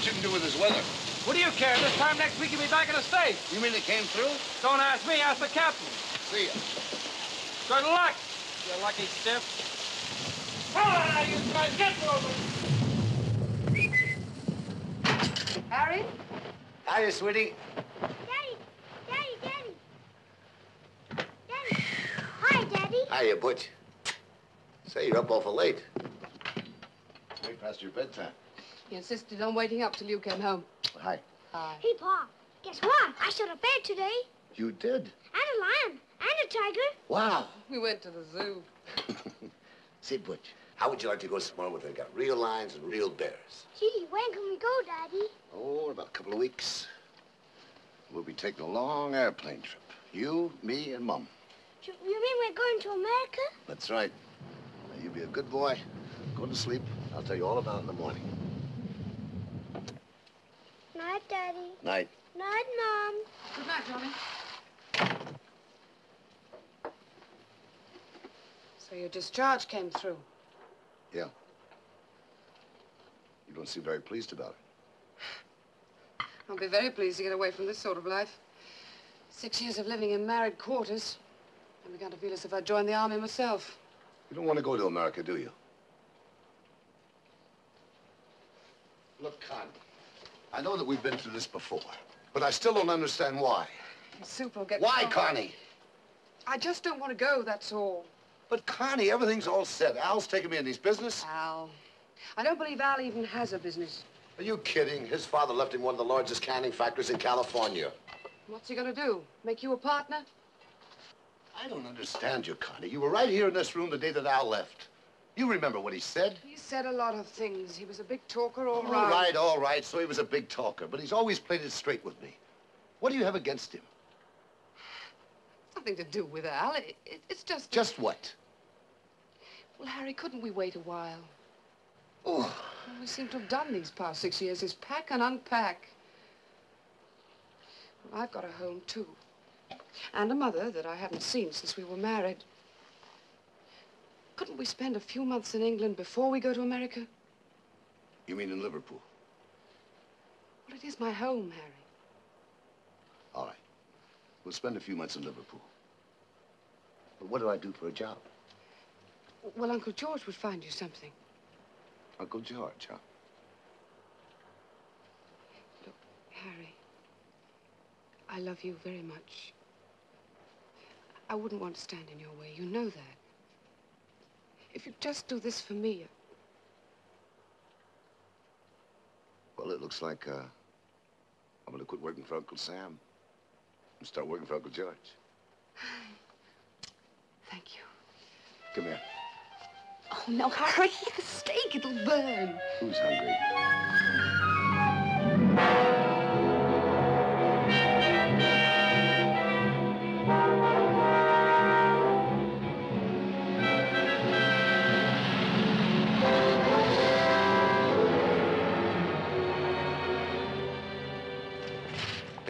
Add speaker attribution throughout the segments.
Speaker 1: what you can do with this weather.
Speaker 2: What do you care? This time next week you'll be back in the States.
Speaker 1: You mean it came through?
Speaker 2: Don't ask me, ask the captain.
Speaker 1: See ya.
Speaker 2: Good luck, you lucky stiff. Come on, you guys, get moving.
Speaker 3: Harry?
Speaker 1: Hiya, sweetie.
Speaker 4: Daddy, Daddy, Daddy. Daddy. Hi, Daddy.
Speaker 1: Hiya, Butch. Say, you're up awful late. Way past your bedtime.
Speaker 3: You insisted on waiting up till you came home.
Speaker 1: Hi.
Speaker 3: Hi.
Speaker 4: Hey, Pa. Guess what? I shot a bear today.
Speaker 1: You did?
Speaker 4: And a lion. And a tiger.
Speaker 1: Wow.
Speaker 3: We went to the zoo.
Speaker 1: Say, Butch, how would you like to go somewhere where they've got real lions and real bears?
Speaker 4: Gee, when can we go, Daddy?
Speaker 1: Oh, in about a couple of weeks. We'll be taking a long airplane trip. You, me, and Mum.
Speaker 4: You you mean we're going to America?
Speaker 1: That's right. Now, you be a good boy. Go to sleep. I'll tell you all about it in the morning.
Speaker 4: Night, Daddy.
Speaker 1: Night.
Speaker 4: Night, Mom.
Speaker 3: Good night, Johnny. So your discharge came through.
Speaker 1: Yeah. You don't seem very pleased about it.
Speaker 3: I'll be very pleased to get away from this sort of life. Six years of living in married quarters. I began to feel as if I'd joined the army myself.
Speaker 1: You don't want to go to America, do you? Look, Con, I know that we've been through this before, but I still don't understand why.
Speaker 3: Soup will get...
Speaker 1: Why. Connie?
Speaker 3: I just don't want to go, that's all.
Speaker 1: But, Connie, everything's all set. Al's taking me in his business.
Speaker 3: Al. I don't believe Al even has a business.
Speaker 1: Are you kidding? His father left him one of the largest canning factories in California.
Speaker 3: What's he gonna do? Make you a partner?
Speaker 1: I don't understand you, Connie. You were right here in this room the day that Al left. You remember what he said?
Speaker 3: He said a lot of things. He was a big talker, all
Speaker 1: All
Speaker 3: right.
Speaker 1: right, all right. So he was a big talker, but he's always played it straight with me. What do you have against him?
Speaker 3: Nothing to do with Al. It, it, it's just...
Speaker 1: Just what?
Speaker 3: Well, Harry, couldn't we wait a while?
Speaker 1: Oh,
Speaker 3: All we seem to have done these past six years is pack and unpack. Well, I've got a home, too. And a mother that I haven't seen since we were married. Couldn't we spend a few months in England before we go to America?
Speaker 1: you mean in Liverpool?
Speaker 3: Well, it is my home, Harry.
Speaker 1: All right. We'll spend a few months in Liverpool. But what do I do for a job?
Speaker 3: Well, Uncle George would find you something.
Speaker 1: Uncle George, huh?
Speaker 3: Look, Harry, I love you very much. I wouldn't want to stand in your way. You know that. If you'd just do this for me,
Speaker 1: Well, it looks like uh, I'm going to quit working for Uncle Sam and start working for Uncle George.
Speaker 3: thank you.
Speaker 1: Come here.
Speaker 3: Oh, no, Harry, the steak, it'll burn.
Speaker 1: Who's hungry?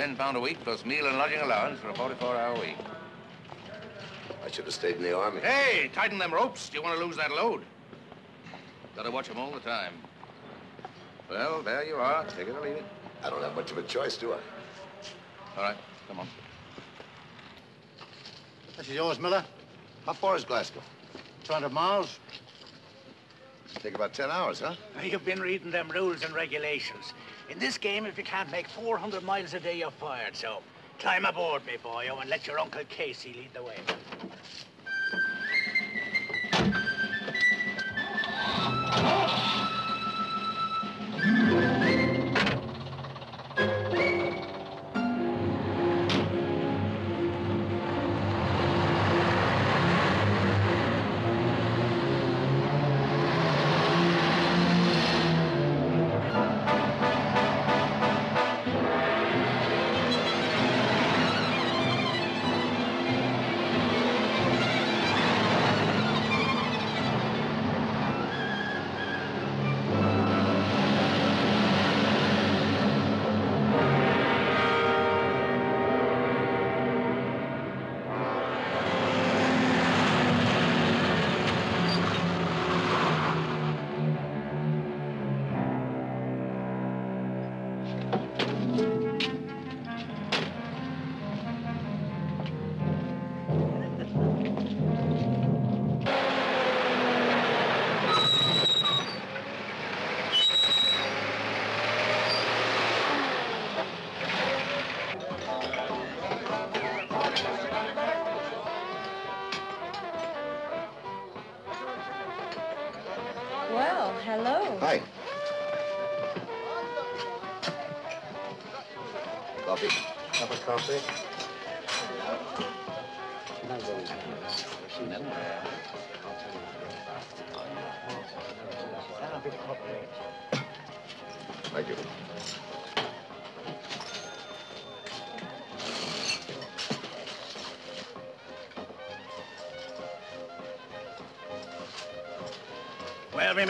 Speaker 5: Ten pound a week plus meal and lodging allowance for a 44-hour week.
Speaker 1: I should have stayed in the army.
Speaker 5: Hey, tighten them ropes. Do you want to lose that load? Gotta watch them all the time. Well, there you are. Take it or leave it.
Speaker 1: I don't have much of a choice, do I?
Speaker 5: All right, come on.
Speaker 6: This is yours, Miller.
Speaker 1: How far is Glasgow?
Speaker 6: 200 miles.
Speaker 1: Take about 10 hours, huh?
Speaker 6: You've been reading them rules and regulations. In this game, if you can't make 400 miles a day, you're fired. So climb aboard, me boy, oh, and let your Uncle Casey lead the way.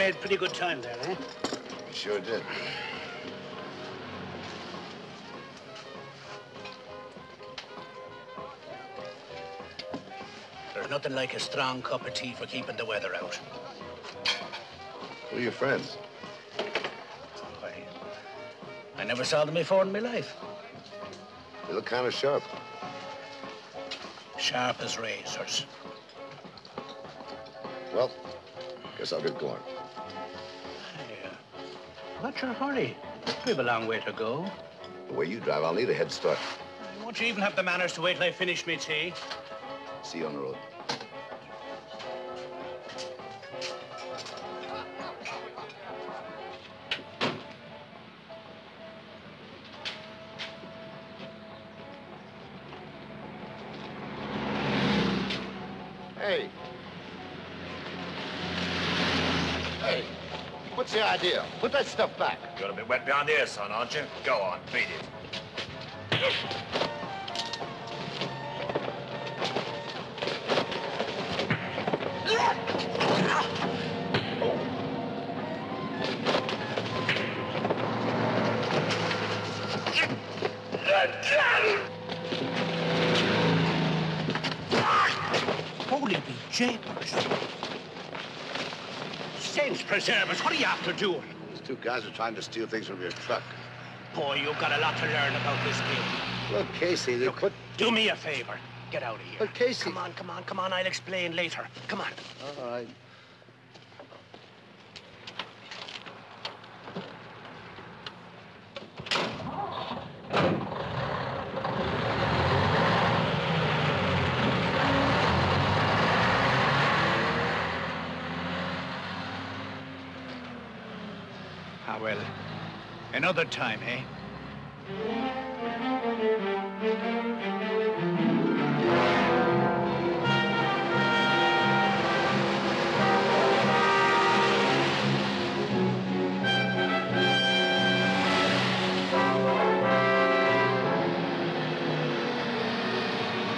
Speaker 6: made pretty good time there, eh?
Speaker 1: You sure did.
Speaker 6: There's nothing like a strong cup of tea for keeping the weather out.
Speaker 1: Who are your friends?
Speaker 6: I, I never saw them before in my life.
Speaker 1: They look kind of sharp.
Speaker 6: Sharp as razors.
Speaker 1: Well, guess I'll get going.
Speaker 6: What's your hurry? We've a long way to go.
Speaker 1: The way you drive, I'll need a head start.
Speaker 6: Won't you even have the manners to wait till I finish me tea?
Speaker 1: See you on the road.
Speaker 5: Wet behind the ears, son, aren't you? Go on, beat it.
Speaker 6: Holy be japers. Saints preserve us, what are you after doing?
Speaker 1: Two guys are trying to steal things from your truck.
Speaker 6: Boy, you've got a lot to learn about this game.
Speaker 1: Look, Casey, they put...
Speaker 6: Do me a favor. Get out of here.
Speaker 1: But, Casey-
Speaker 6: Come on, come on, come on. I'll explain later. Come on.
Speaker 1: All right.
Speaker 6: Well, another time, eh?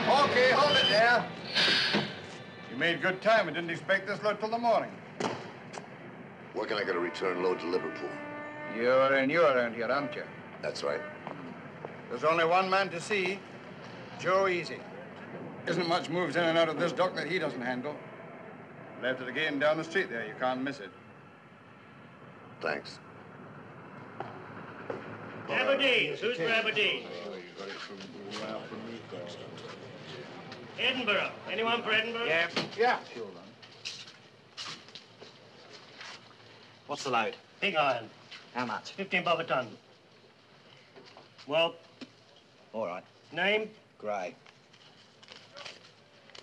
Speaker 7: Okay, hold it there. You made good time. I didn't expect this load till the morning.
Speaker 1: Where can I get a return load to Liverpool.
Speaker 7: You're in your around here, aren't you?
Speaker 1: That's right.
Speaker 7: There's only one man to see, Joe Easy. Isn't much moves in and out of this dock that he doesn't handle. Left it again down the street there. You can't miss it.
Speaker 1: Thanks.
Speaker 8: Aberdeen. Who's for Aberdeen? Edinburgh. Anyone for Edinburgh?
Speaker 6: Yeah.
Speaker 7: Yeah.
Speaker 6: What's the load?
Speaker 8: Big iron.
Speaker 6: How much?
Speaker 8: 15 bob a ton. Well,
Speaker 6: All right.
Speaker 8: name?
Speaker 6: Grey.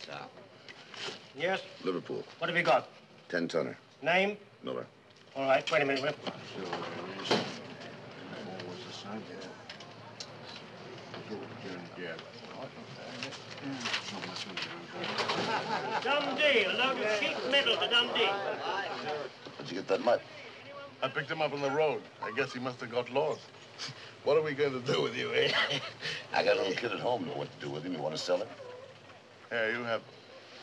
Speaker 6: So.
Speaker 8: Yes.
Speaker 1: Liverpool.
Speaker 8: What have you got?
Speaker 1: Ten tonner.
Speaker 8: Name?
Speaker 1: Miller.
Speaker 8: All right, wait a minute, Will. Dundee. A load of sheet metal to Dundee.
Speaker 1: How'd you get that much?
Speaker 9: I picked him up on the road. I guess he must have got lost. What are we going to do with you, eh?
Speaker 1: I got a little kid at home. Know what to do with him. You want to sell him?
Speaker 9: Here, you have.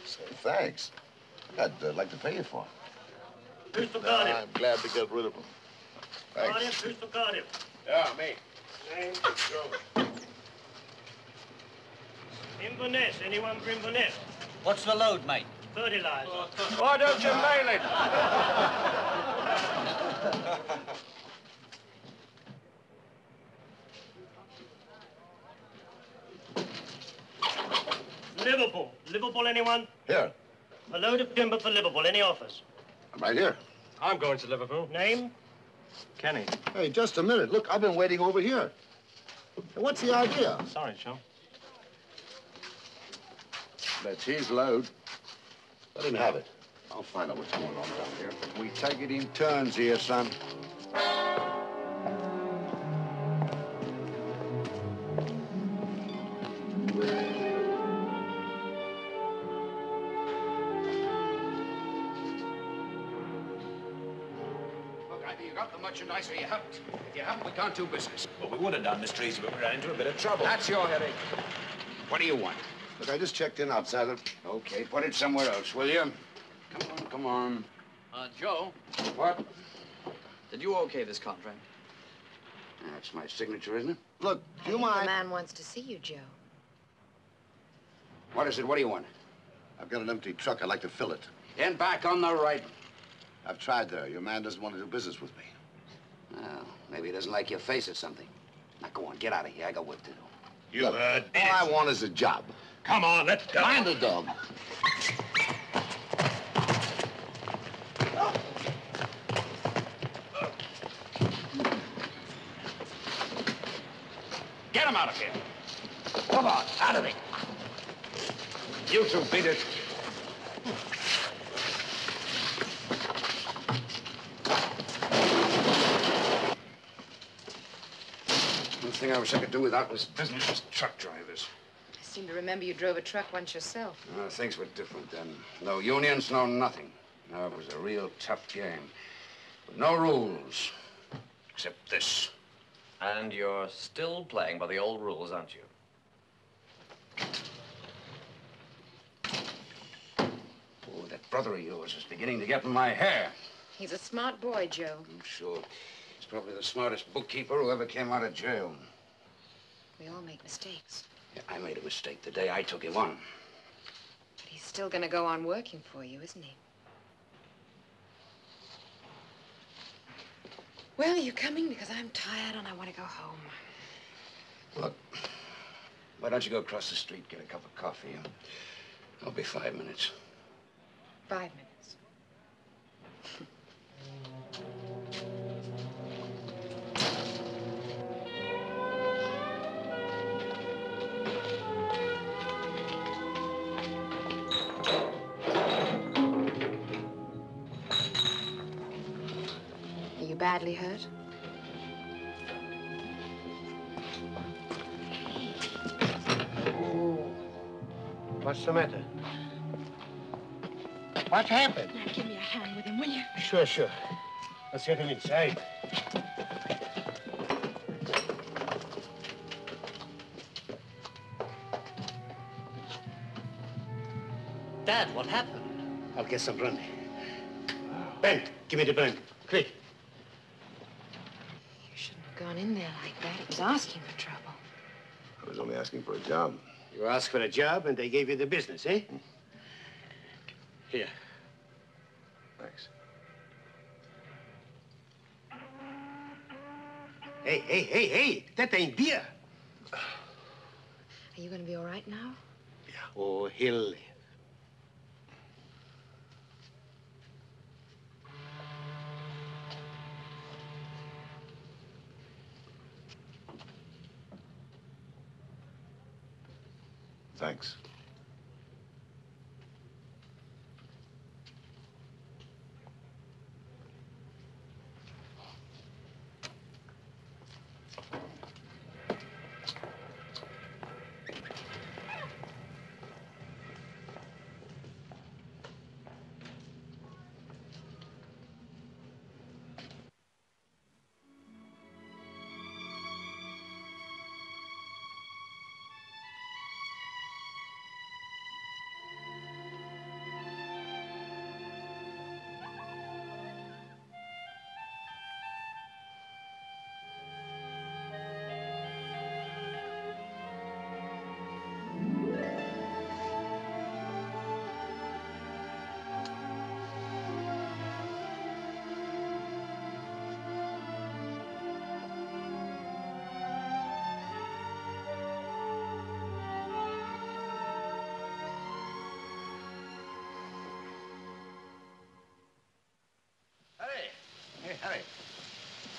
Speaker 1: Say, thanks. I'd uh, like to pay you for him.
Speaker 8: Who's for
Speaker 9: Nah,
Speaker 8: Cardiff?
Speaker 9: I'm glad to get rid of him.
Speaker 1: Thanks.
Speaker 8: Cardiff. Who's for Cardiff?
Speaker 5: Yeah, me.
Speaker 8: Name? Inverness. Anyone for Inverness?
Speaker 6: What's the load, mate?
Speaker 8: Fertilizer.
Speaker 2: Why don't you mail it?
Speaker 8: Liverpool. Liverpool, anyone?
Speaker 1: Here.
Speaker 8: A load of timber for Liverpool. Any offers?
Speaker 1: I'm right here.
Speaker 2: I'm going to Liverpool.
Speaker 8: Name?
Speaker 2: Kenny.
Speaker 1: Hey, just a minute. Look, I've been waiting over here. Hey, What's the idea?
Speaker 2: Sorry, chum.
Speaker 1: That's his load. Let him have it. I'll find out what's going on down here. We take it in turns here, son.
Speaker 5: Look, either you got the merchandise or you haven't. If you haven't, we can't do business.
Speaker 10: Well, we would have done, Miss Treasy, but we ran into a bit of trouble.
Speaker 5: That's your headache. What do you want?
Speaker 1: Look, I just checked in outside of...
Speaker 5: Okay, put it somewhere else, will you? Come on, come on.
Speaker 11: Uh, Joe,
Speaker 5: What?
Speaker 11: did you okay this contract?
Speaker 5: That's my signature, isn't it?
Speaker 1: Look, do you
Speaker 12: The
Speaker 1: mind?
Speaker 12: man wants to see you, Joe.
Speaker 5: What is it? What do you want?
Speaker 1: I've got an empty truck. I'd like to fill it.
Speaker 5: In back on the right.
Speaker 1: I've tried there. Your man doesn't want to do business with me.
Speaker 5: Well, maybe he doesn't like your face or something. Now, go on, get out of here. I got work to do.
Speaker 10: You
Speaker 1: Look,
Speaker 10: heard
Speaker 1: All I want is a job.
Speaker 10: Come on, let's go.
Speaker 1: Mind the dog.
Speaker 5: Get him out of here. Come on, out of it. You two beat it. One thing I wish I could do without was business was truck drivers.
Speaker 12: I seem to remember you drove a truck once yourself.
Speaker 5: Uh, things were different then. No unions, no nothing. No, it was a real tough game. With no rules. Except this.
Speaker 11: And you're still playing by the old rules, aren't you?
Speaker 5: Oh, that brother of yours is beginning to get in my hair.
Speaker 12: He's a smart boy, Joe.
Speaker 5: I'm sure. He's probably the smartest bookkeeper who ever came out of jail.
Speaker 12: We all make mistakes.
Speaker 5: Yeah, I made a mistake the day I took him on.
Speaker 12: But he's still gonna go on working for you, isn't he? Well, are you coming? Because I'm tired and I want to go home.
Speaker 5: Look, why don't you go across the street, get a cup of coffee? huh? I'll be five minutes.
Speaker 12: Five minutes. badly hurt?
Speaker 6: What's the matter? What happened?
Speaker 4: Now, give me a hand with him, will you?
Speaker 6: Sure, sure. Let's get him inside.
Speaker 8: Dad, what happened?
Speaker 6: I'll get some brandy. Ben, give me the brandy. Quick.
Speaker 12: You shouldn't have gone in there like that. It was asking for trouble.
Speaker 1: I was only asking for a job.
Speaker 6: You asked for a job and they gave you the business, eh? Here.
Speaker 1: Thanks.
Speaker 6: Hey, hey, hey, hey, that ain't beer.
Speaker 12: Are you gonna be all right now? Yeah.
Speaker 6: Oh, he'll
Speaker 1: Thanks.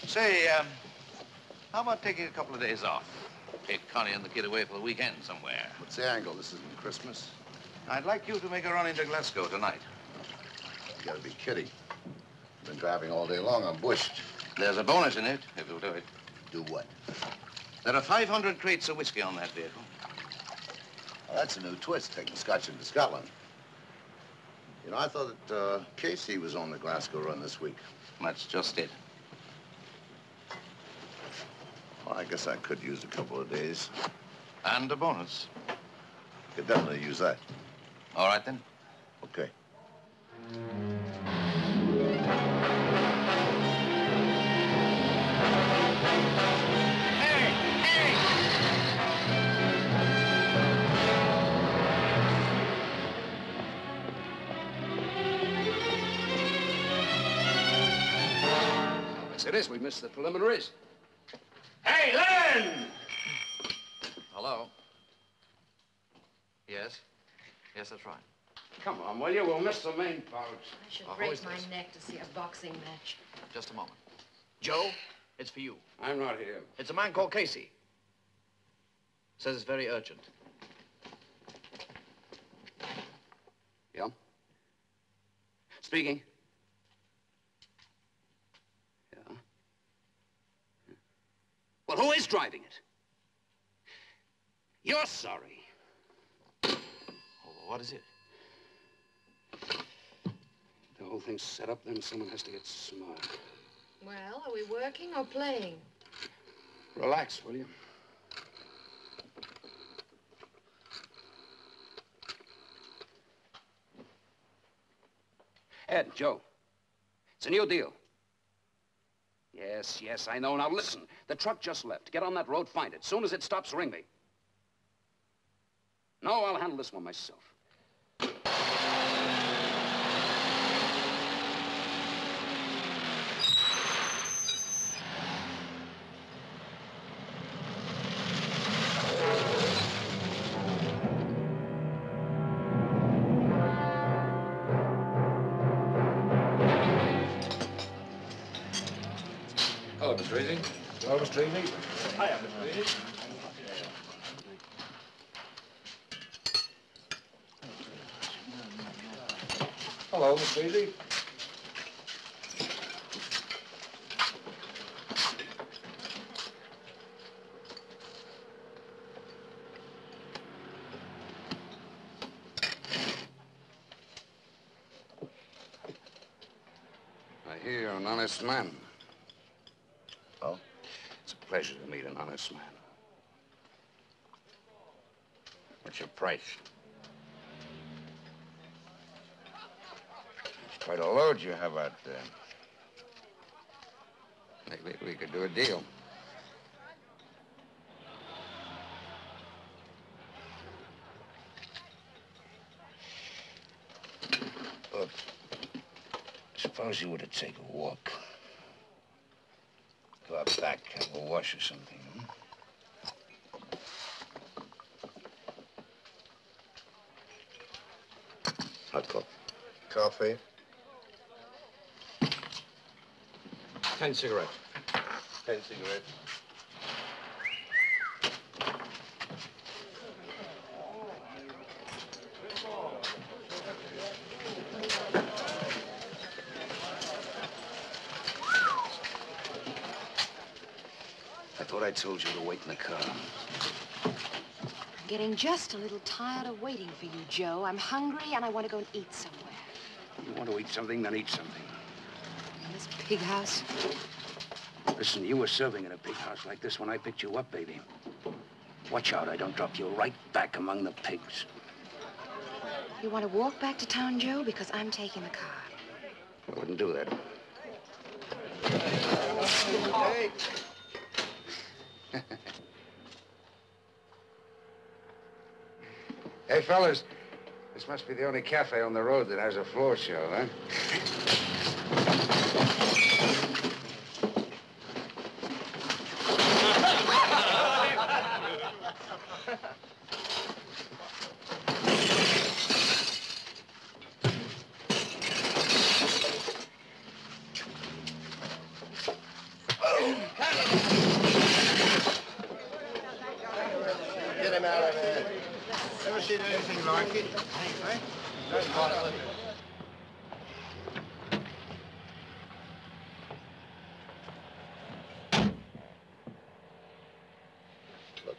Speaker 5: Say, um, how about taking a couple of days off? Take Connie and the kid away for the weekend somewhere.
Speaker 1: What's the angle? This isn't Christmas.
Speaker 5: I'd like you to make a run into Glasgow tonight.
Speaker 1: You gotta be kidding. Been driving all day long. I'm bushed.
Speaker 5: There's a bonus in it, if you'll do it.
Speaker 1: Do what?
Speaker 5: There are 500 crates of whiskey on that vehicle.
Speaker 1: Well, that's a new twist, taking scotch into Scotland. You know, I thought that uh, Casey was on the Glasgow run this week.
Speaker 5: That's just it.
Speaker 1: Well, I guess I could use a couple of days.
Speaker 5: And a bonus.
Speaker 1: Could definitely use that.
Speaker 5: All right, then.
Speaker 1: Okay.
Speaker 5: Yes, it is. We missed the preliminaries.
Speaker 2: Hey, Len!
Speaker 11: Hello? Yes? Yes, that's right.
Speaker 5: Come will you? We'll miss the main part.
Speaker 12: I should
Speaker 11: who
Speaker 12: break my
Speaker 11: this?
Speaker 12: neck to see a boxing match.
Speaker 11: Just a moment. Joe, it's for you.
Speaker 5: I'm not here.
Speaker 11: It's a man called Casey. Says it's very urgent.
Speaker 5: Yeah? Speaking. Yeah? Well, who is driving it? You're sorry.
Speaker 11: Oh, what is it?
Speaker 5: The whole thing's set up, then someone has to get smart.
Speaker 12: Well, are we working or playing?
Speaker 5: Relax, will you? Ed, Joe, it's a new deal. Yes, yes, I know. Now listen, the truck just left. Get on that road, find it. Soon as it stops, ring me. No, I'll handle this one myself. Honest man.
Speaker 1: Oh?
Speaker 5: It's a pleasure to meet an honest man. What's your price? It's quite a load you have out there. Maybe we could do a deal. Look, suppose you were to take a walk. Go out back, have a wash or something. hmm?
Speaker 1: Hot coffee.
Speaker 9: Coffee.
Speaker 2: Ten cigarettes.
Speaker 9: Ten cigarettes.
Speaker 5: Told you to wait in the car.
Speaker 3: I'm getting just a little tired of waiting for you, Joe. I'm hungry and I want to go and eat somewhere.
Speaker 5: You want to eat something, then eat something.
Speaker 3: In this pig house?
Speaker 5: Listen, you were serving in a pig house like this when I picked you up, baby. Watch out, I don't drop you right back among the pigs.
Speaker 3: You want to walk back to town, Joe? Because I'm taking the car.
Speaker 5: I wouldn't do that.
Speaker 9: Hey.
Speaker 5: Fellas, this must be the only cafe on the road that has a floor show, huh?
Speaker 7: Get him out of there. Ever seen anything like it? Eh? That's what I-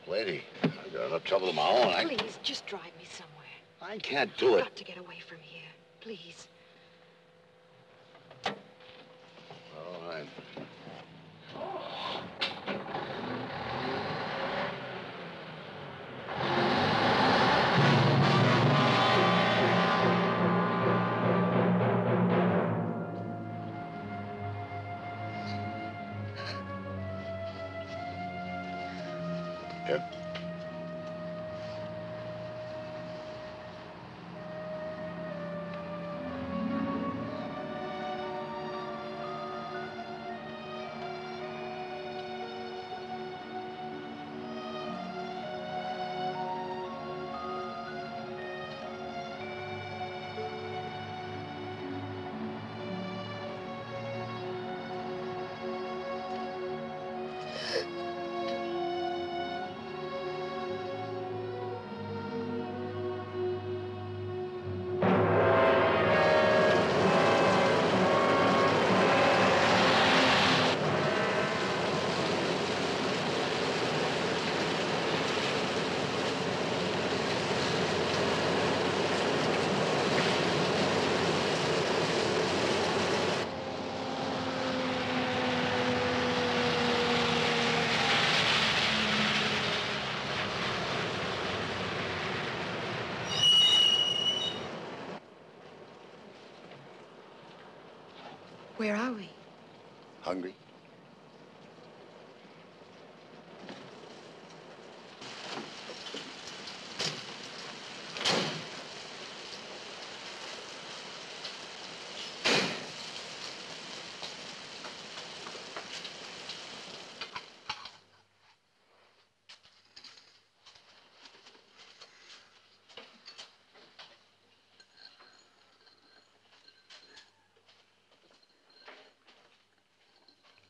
Speaker 1: lady, I've got enough trouble of my own. I,
Speaker 12: Please, just drive me somewhere.
Speaker 1: I can't do it.
Speaker 3: Where are we?
Speaker 1: Hungry?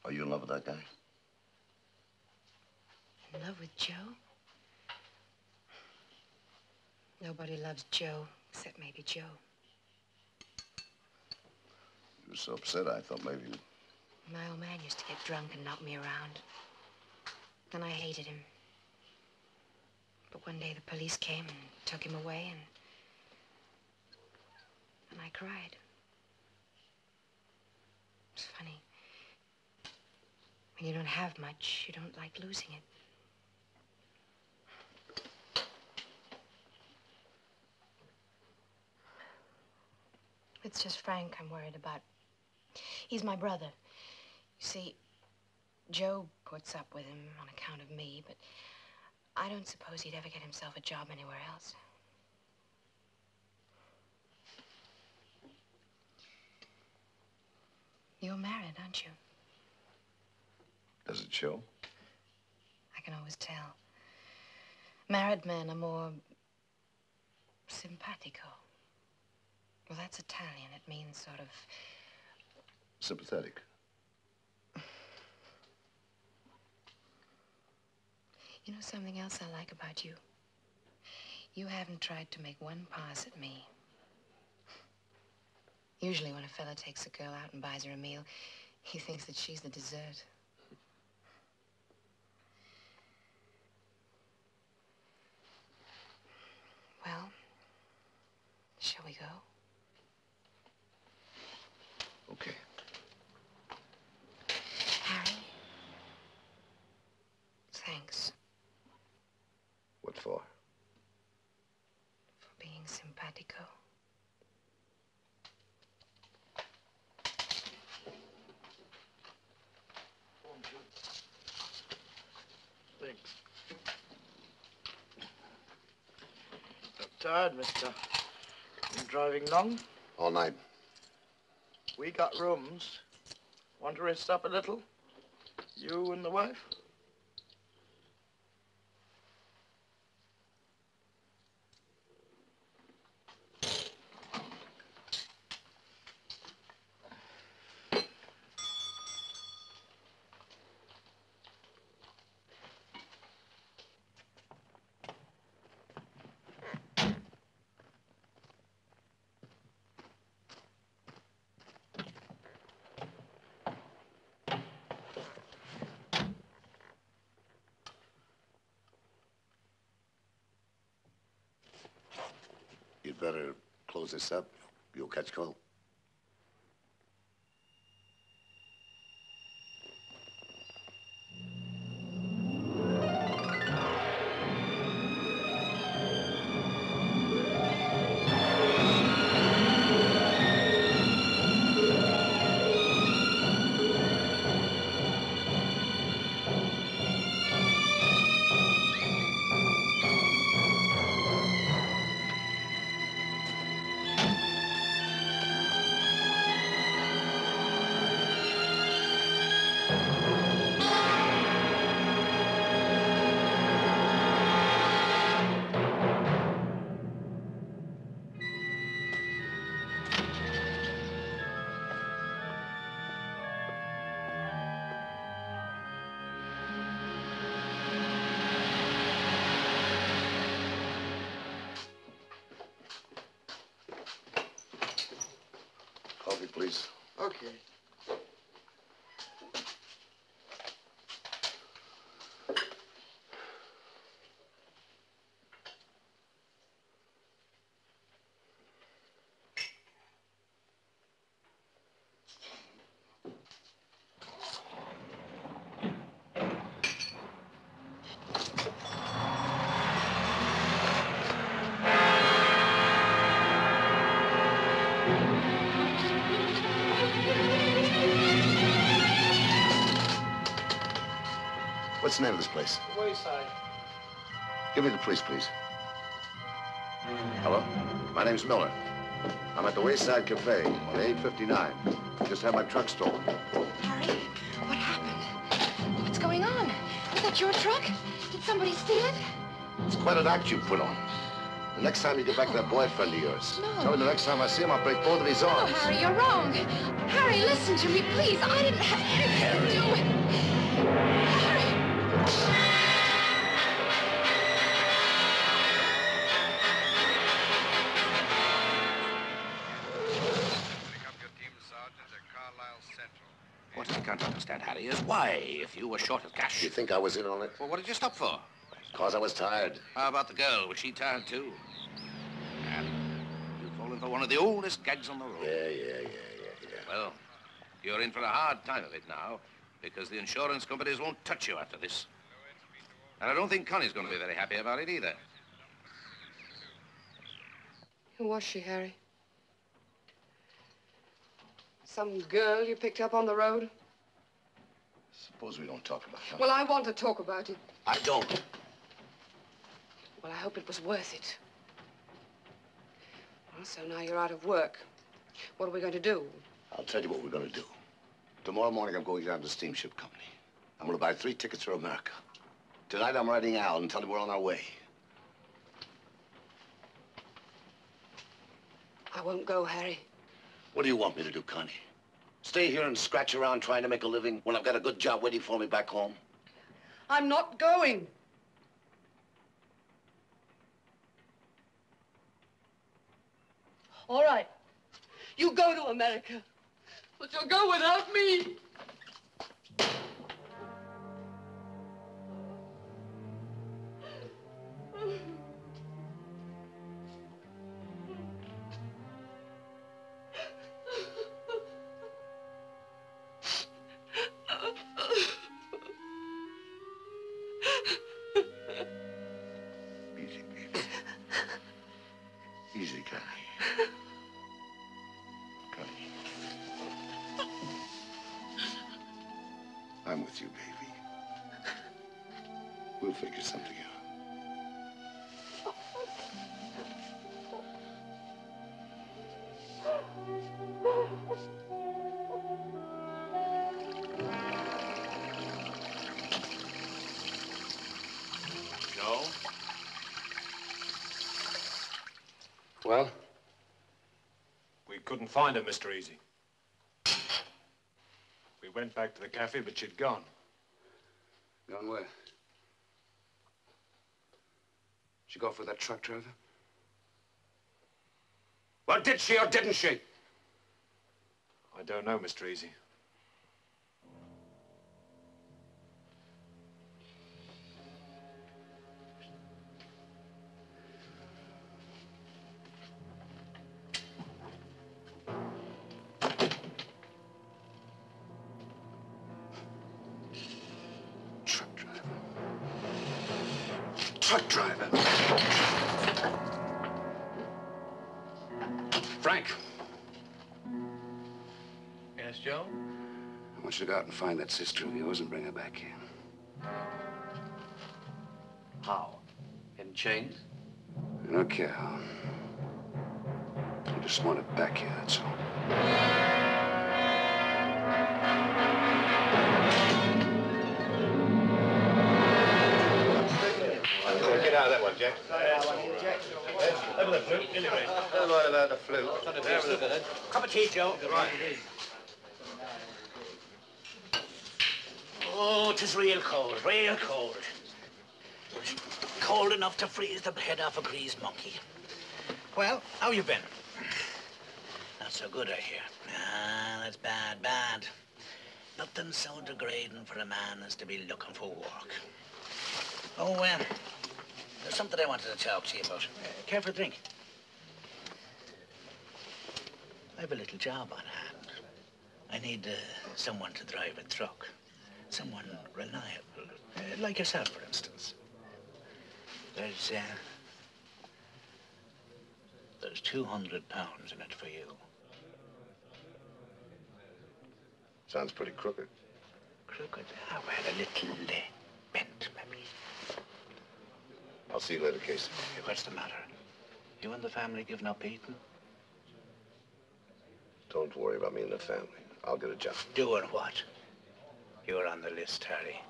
Speaker 1: Are you in love with that guy?
Speaker 12: In love with Joe? Nobody loves Joe except maybe Joe.
Speaker 1: You were so upset, I thought maybe you...
Speaker 12: My old man used to get drunk and knock me around. Then I hated him. But one day the police came and took him away and... And I cried. It's funny. When you don't have much, you don't like losing it. It's just Frank I'm worried about. He's my brother. You see, Joe puts up with him on account of me, but I don't suppose he'd ever get himself a job anywhere else. You're married, aren't you?
Speaker 1: Does it show?
Speaker 12: I can always tell. Married men are more simpatico. Well, that's Italian. It means sort of
Speaker 1: Sympathetic.
Speaker 12: You know something else I like about you? You haven't tried to make one pass at me. Usually when a fella takes a girl out and buys her a meal, he thinks that she's the dessert. Well, shall we go?
Speaker 1: Okay.
Speaker 12: Harry? Thanks
Speaker 1: What for?
Speaker 12: for being simpatico.
Speaker 13: Thanks. I'm tired, mister. Driving long?
Speaker 1: All night.
Speaker 13: We got rooms. Want to rest up a little? You and the wife?
Speaker 1: This up. You'll catch cold. The name of this place?
Speaker 2: The Wayside.
Speaker 1: Give me the police, please. Hello? My name's Miller. I'm at the Wayside Cafe on 859. Just had my truck stolen.
Speaker 12: Harry, what happened? What's going on? Was that your truck? Did somebody steal it?
Speaker 1: It's quite an act you put on. The next time you get back to that boyfriend of yours,
Speaker 12: No.
Speaker 1: tell him the next time I see him, I'll break both of his arms. No.
Speaker 12: Harry, you're wrong. Harry, listen to me, please. I didn't have anything to do with...
Speaker 5: if you were short of cash...
Speaker 1: You think I was in on it?
Speaker 5: Well, what did you stop for?
Speaker 1: Because I was tired.
Speaker 5: How about the girl? Was she tired, too? And you've fallen for one of the oldest gags on the road.
Speaker 1: Yeah, yeah, yeah, yeah, yeah.
Speaker 5: Well, you're in for a hard time of it now, because the insurance companies won't touch you after this. And I don't think Connie's going to be very happy about it either.
Speaker 3: Who was she, Harry? Some girl you picked up on the road?
Speaker 1: Suppose we don't talk about that.
Speaker 3: Well, I want to talk about it.
Speaker 1: I don't.
Speaker 3: Well, I hope it was worth it. Well, so now you're out of work. What are we going to do?
Speaker 1: I'll tell you what we're going to do. Tomorrow morning, I'm going down to the steamship company. I'm going to buy three tickets for America. Tonight, I'm writing Al and tell him we're on our way.
Speaker 3: I won't go, Harry.
Speaker 1: What do you want me to do, Connie? Stay here and scratch around trying to make a living when I've got a good job waiting for me back home?
Speaker 3: I'm not going. All right. You go to America. But you'll go without me.
Speaker 10: Couldn't find her, Mr. Easy. We went back to the cafe, but she'd gone.
Speaker 5: Gone where? She go off with that truck driver? Well, did she or didn't she?
Speaker 10: I don't know, Mr. Easy.
Speaker 5: Find that sister of yours and bring her back here.
Speaker 8: How? In chains?
Speaker 5: I don't care how. I just want her back here, that's all.
Speaker 9: Get out of that one, Jack. Over the flute, anyway. Never mind about the flute.
Speaker 6: Cup of tea, Joe.
Speaker 9: Right.
Speaker 6: Oh, it is real cold, real cold. Cold enough to freeze the head off a greased monkey. Well, how you been? Not so good, I hear. Ah, that's bad, bad. Nothing so degrading for a man as to be looking for work. Oh, um, there's something I wanted to talk to you about. Uh, care for a drink? I have a little job on hand. I need uh, someone to drive a truck. Someone reliable. Uh, like yourself, for instance. There's, uh, there's 200 pounds in it for you.
Speaker 1: Sounds pretty crooked.
Speaker 6: Crooked? Ah, well, a little uh, bent, maybe.
Speaker 1: I'll see you later, Casey.
Speaker 6: Hey, what's the matter? You and the family giving up eating?
Speaker 1: Don't worry about me and the family. I'll get a job.
Speaker 6: Doing what? You're on the list, Harry.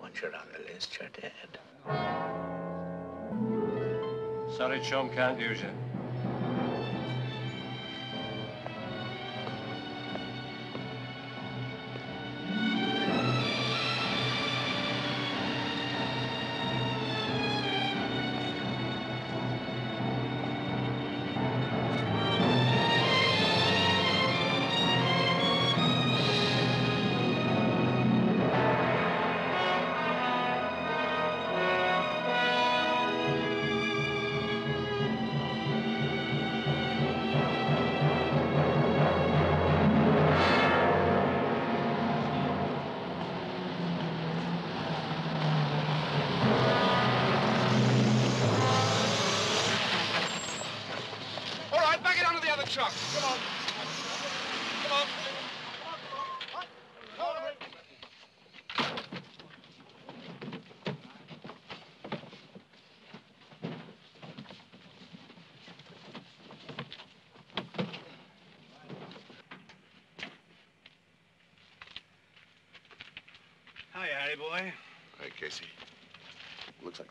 Speaker 6: Once you're on the list, you're dead.
Speaker 10: Sorry, chum, can't use you.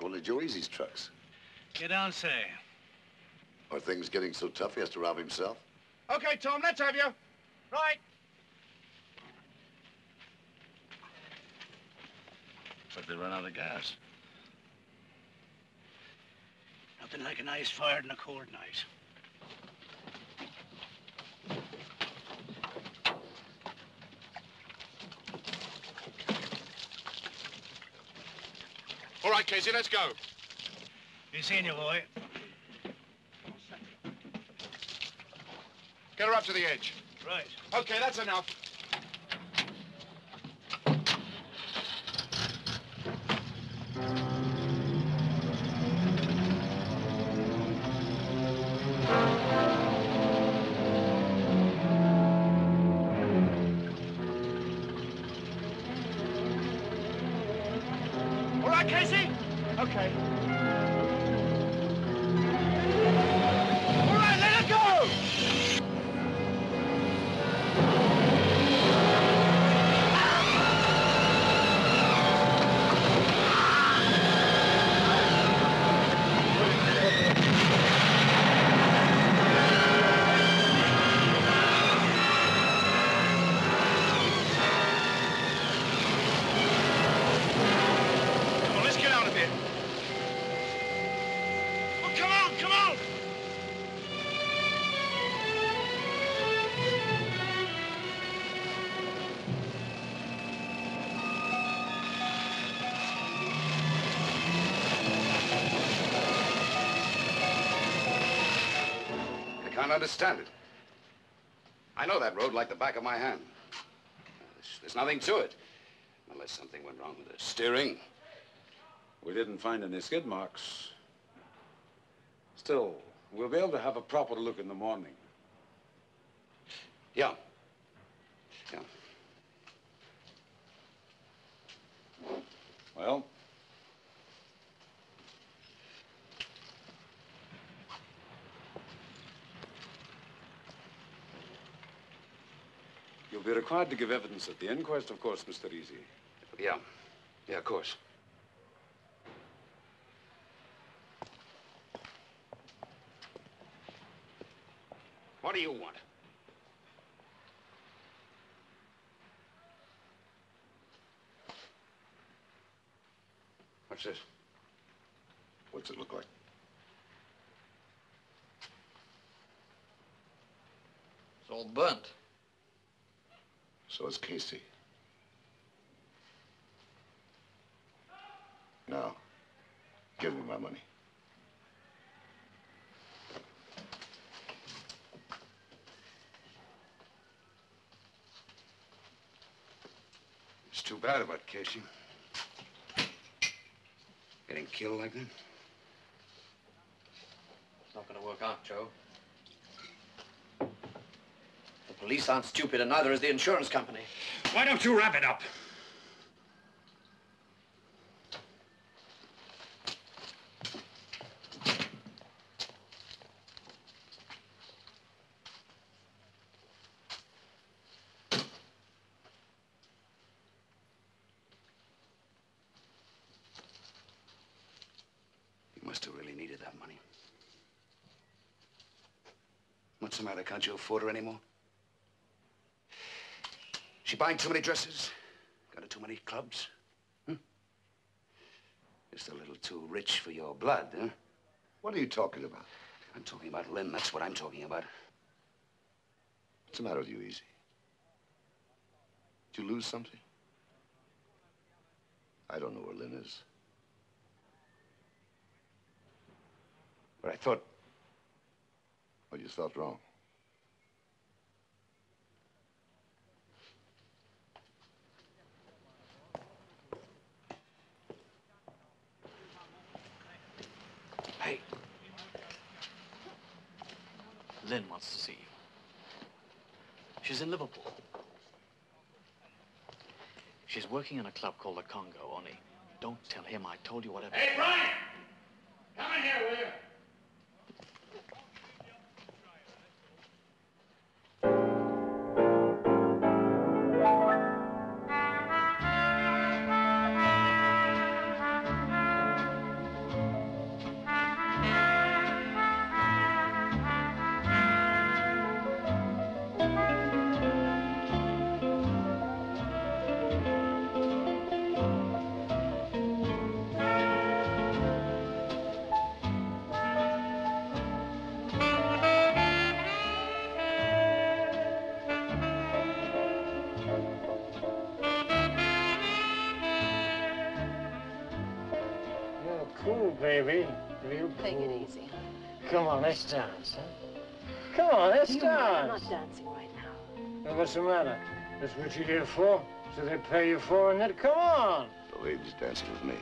Speaker 1: One of Joe Easy's trucks.
Speaker 6: You don't say.
Speaker 1: Are things getting so tough he has to rob himself?
Speaker 2: Okay, Tom, let's have you. Right.
Speaker 9: But they run out of gas.
Speaker 6: Nothing like a nice fire on a cold night.
Speaker 2: Casey, let's go.
Speaker 6: You seen you, boy?
Speaker 2: Get her up to the edge.
Speaker 6: Right.
Speaker 2: Okay, that's enough.
Speaker 5: Can't understand it. I know that road like the back of my hand. There's, there's nothing to it. Unless something went wrong with the steering.
Speaker 14: We didn't find any skid marks. Still, we'll be able to have a proper look in the morning.
Speaker 5: Yeah. Yeah.
Speaker 14: Well, You'll be required to give evidence at the inquest, of course, Mr. Easy.
Speaker 5: Yeah. Yeah, of course. What do you want? What's this?
Speaker 1: What's it look like?
Speaker 8: It's all burnt.
Speaker 1: So is Casey. Now, give me my money.
Speaker 5: It's too bad about Casey. Getting killed like that?
Speaker 11: It's not going to work out, Joe. Police aren't stupid, and neither is the insurance company.
Speaker 5: Why don't you wrap it up? You must have really needed that money. What's the matter? Can't you afford her anymore? She buying too many dresses? Got her too many clubs? Hmm? Just a little too rich for your blood, huh?
Speaker 1: What are you talking about?
Speaker 5: I'm talking about Lynn. That's what I'm talking about.
Speaker 1: What's the matter with you, Easy? Did you lose something? I don't know where Lynn is.
Speaker 5: But I thought...
Speaker 1: Well, you thought wrong.
Speaker 11: Hey,
Speaker 15: Lynn wants to see you. She's in Liverpool. She's working in a club called the Congo, only don't tell him I told you whatever.
Speaker 6: Hey, Brian! Come in here, will you?
Speaker 2: Dance, huh? Come on, let's
Speaker 12: You know I'm not dancing right now.
Speaker 2: Now, what's the matter? That's what you're here for? So they pay you for and then come on.
Speaker 1: The lady's dancing with me.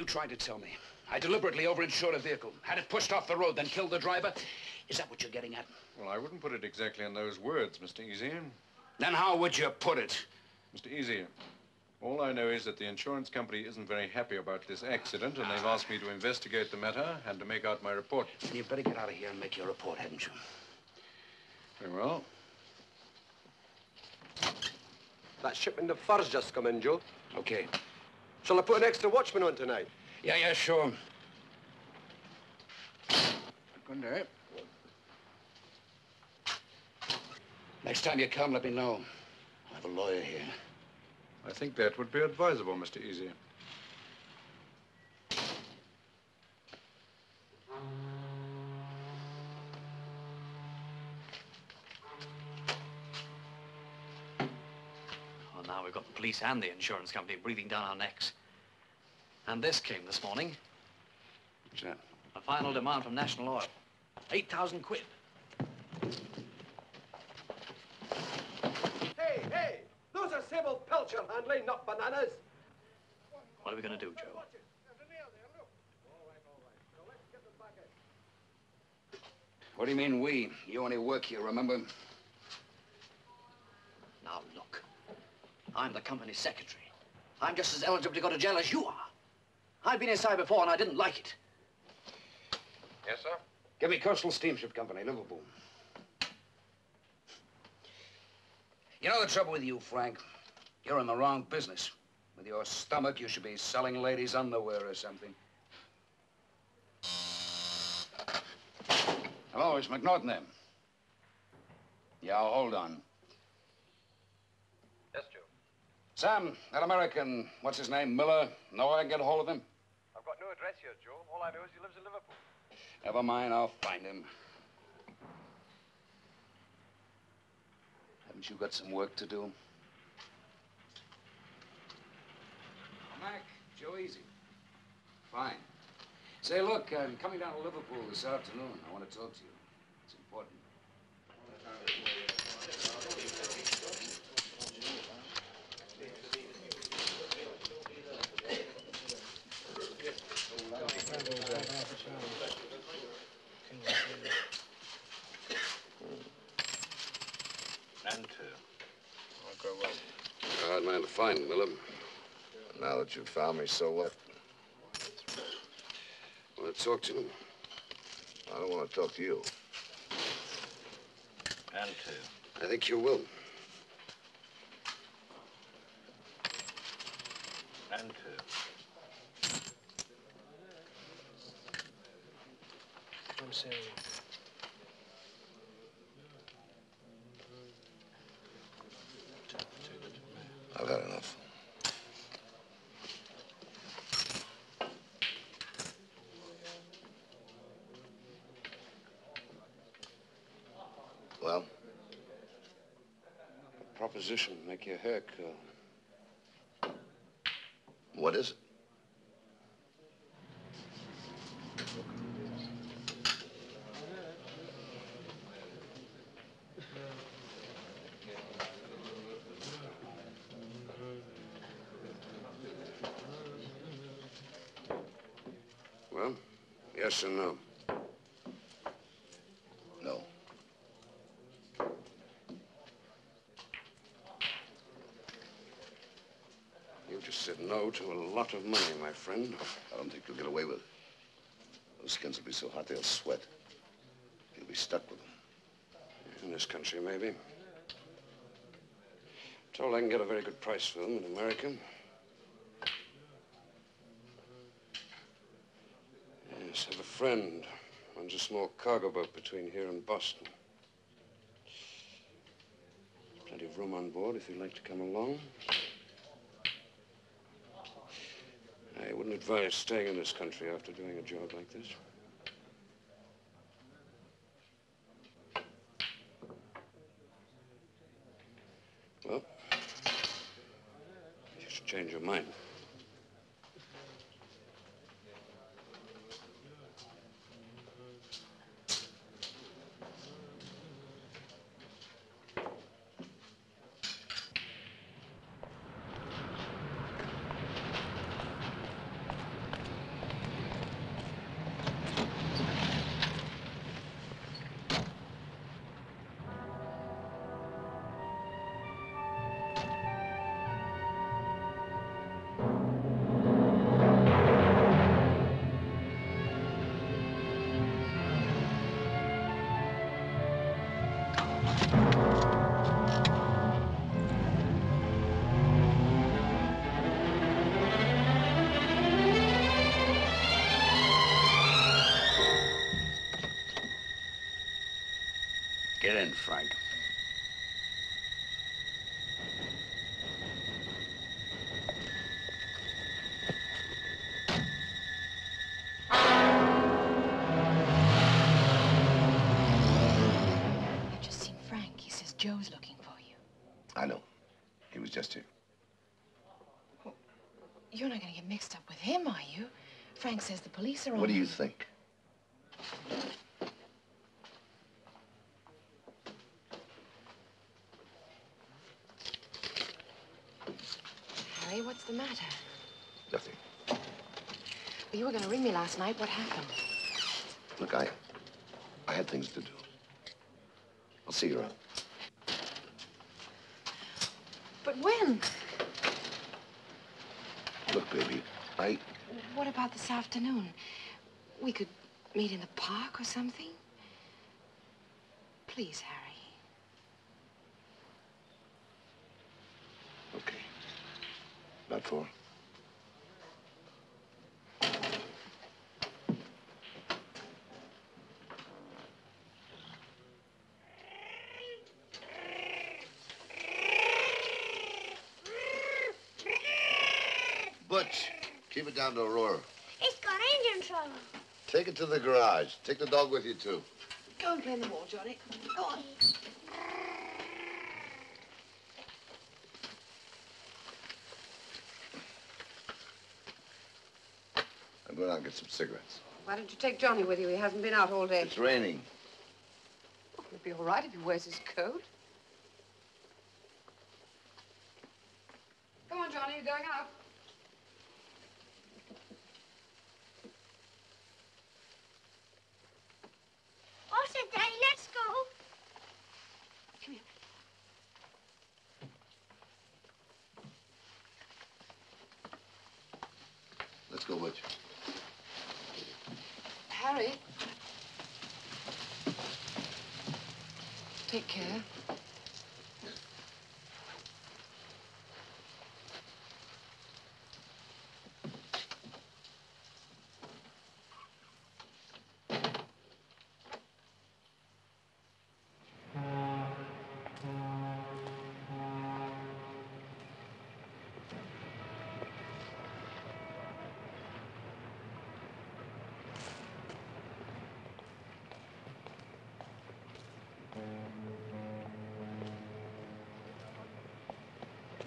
Speaker 1: You
Speaker 5: trying to tell me I deliberately overinsured a vehicle, had it pushed off the road, then killed the driver? Is that what you're getting at?
Speaker 10: Well, I wouldn't put it exactly in those words, Mr. Easy.
Speaker 5: Then how would you put it?
Speaker 10: Mr. Easy, all I know is that the insurance company isn't very happy about this accident, and they've asked me to investigate the matter and to make out my report.
Speaker 5: Then you'd better get out of here and make your report, hadn't you?
Speaker 10: Very well.
Speaker 16: That shipment of furs just come in, Joe.
Speaker 5: Okay.
Speaker 16: Shall I put an extra watchman on tonight?
Speaker 5: Yeah, yeah, sure. Couldn't hurt. Next time you come, let me know. I have a lawyer here.
Speaker 10: I think that would be advisable, Mr. Easy.
Speaker 15: The police and the insurance company breathing down our necks. And this came this morning.
Speaker 5: What's that?
Speaker 15: A final demand from National Oil. 8,000 quid.
Speaker 16: Hey, hey! Those are Sybil Pelcher handling, not bananas.
Speaker 15: What are we going to do, Joe?
Speaker 5: What do you mean, we? You only work here, remember?
Speaker 15: Now, look. I'm the company secretary. I'm just as eligible to go to jail as you are. I've been inside before and I didn't like it.
Speaker 5: Yes, sir? Give me Coastal Steamship Company, Liverpool. You know the trouble with you, Frank? You're in the wrong business. With your stomach, you should be selling ladies' underwear or something. Hello, it's McNaughton there. Yeah, hold on.
Speaker 17: Yes, Joe.
Speaker 5: Sam, that American, what's his name, Miller, know I can get a hold of him?
Speaker 17: I've got no address here, Joe. All I know is he lives in Liverpool.
Speaker 5: Never mind, I'll find him. Haven't you got some work to do? Oh, Mac, Joe Easy. Fine. Say, look, I'm coming down to Liverpool this afternoon. I want to talk to you.
Speaker 1: And two. I'll go well. Hard man to find, Miller. Now that you've found me, so what? I want to talk to him. I don't want to talk to you.
Speaker 17: And two.
Speaker 1: I think you will.
Speaker 17: And two.
Speaker 13: I'm saying.
Speaker 1: I've had enough. Well,
Speaker 5: Proposition, make your hair curl.
Speaker 1: Uh, what is it?
Speaker 5: Well, yes and no.
Speaker 1: No.
Speaker 5: You to a lot of money, my friend.
Speaker 1: I don't think you'll get away with it. Those skins will be so hot they'll sweat. You'll be stuck with them.
Speaker 5: In this country, maybe. Told I can get a very good price for them in America. Yes, I have a friend. Runs a small cargo boat between here and Boston. Plenty of room on board if you'd like to come along. I wouldn't advise staying in this country after doing a job like this.
Speaker 1: Frank
Speaker 12: says the police are on
Speaker 1: What do you think?
Speaker 12: Harry, what's the matter?
Speaker 1: Nothing.
Speaker 12: Well, you were going to ring me last night. What happened?
Speaker 1: Look, I... I had things to do. I'll see you around.
Speaker 12: But when?
Speaker 1: Look, baby, I...
Speaker 12: What about this afternoon? We could meet in the park or something? Please, Harry.
Speaker 1: Okay. Not for. Butch, keep it down to Aurora.
Speaker 4: It's got engine trouble.
Speaker 1: Take it to the garage. Take the dog with you, too.
Speaker 12: Go and play in the wall, Johnny. Go on.
Speaker 1: I'm going out and get some cigarettes.
Speaker 3: Why don't you take Johnny with you? He hasn't been out all day.
Speaker 1: It's raining.
Speaker 3: He'll be all right if he wears his coat. Come on, Johnny, you're going out.
Speaker 4: All set, Daddy. Let's go.
Speaker 1: Let's go, Butch.
Speaker 3: Harry. Take care.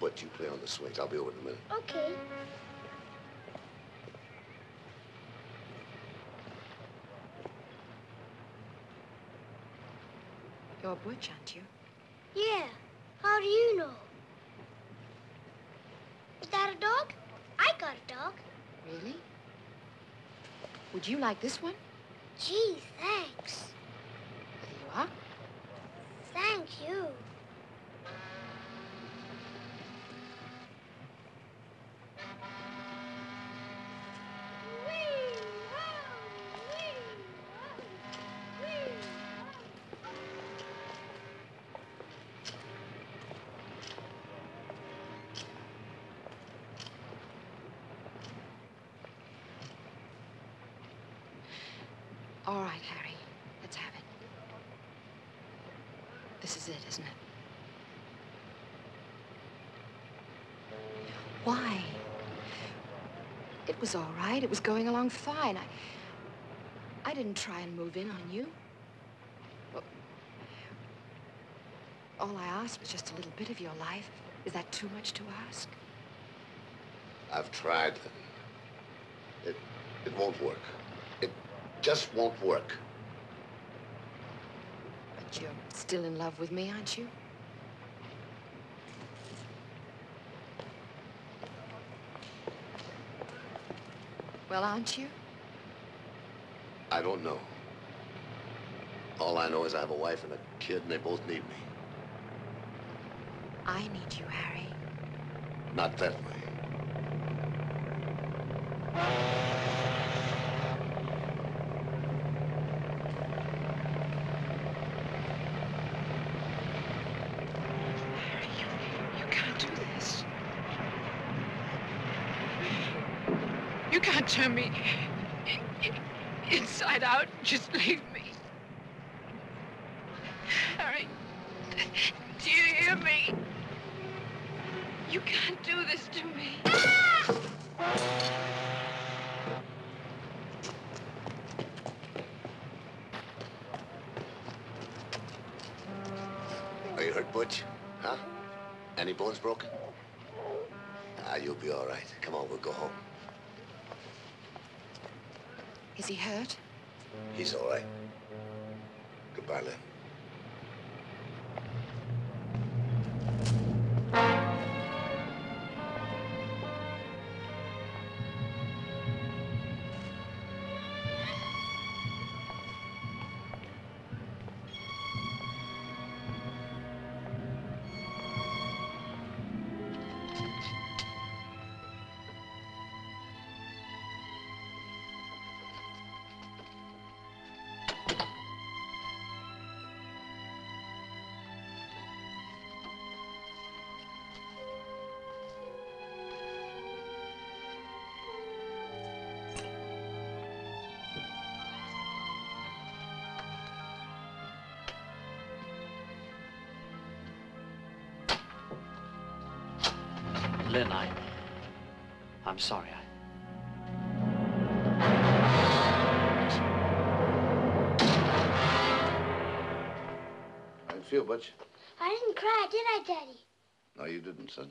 Speaker 1: Butch, you play on the swings. I'll be over in a minute.
Speaker 4: Okay.
Speaker 12: You're a Butch, aren't you?
Speaker 4: Yeah. How do you know? Is that a dog? I got a dog.
Speaker 12: Really? Would you like this one?
Speaker 4: Gee, thanks.
Speaker 12: There you are.
Speaker 4: Thank you.
Speaker 12: All right, Harry. Let's have it. This is it, isn't it? Why? It was all right. It was going along fine. I, I didn't try and move in on you. Well, all I asked was just a little bit of your life. Is that too much to ask?
Speaker 1: I've tried. It, it won't work. It just won't work.
Speaker 12: But you're still in love with me, aren't you? Well, aren't you?
Speaker 1: I don't know. All I know is I have a wife and a kid, and they both need me.
Speaker 12: I need you, Harry.
Speaker 1: Not that way.
Speaker 12: You can't do this. You can't turn me inside out. Just leave me. Harry.
Speaker 3: Do you hear me? You can't do this to me.
Speaker 1: Are you hurt, Butch? Huh? Any bones broken? Ah, you'll be all right. Come on, we'll go home.
Speaker 3: Is he hurt?
Speaker 1: He's all right. Goodbye, Lynn.
Speaker 15: Lynn, I... I'm sorry. I...
Speaker 1: How you feel, Butch?
Speaker 4: I didn't cry, did I, Daddy?
Speaker 1: No, you didn't, son.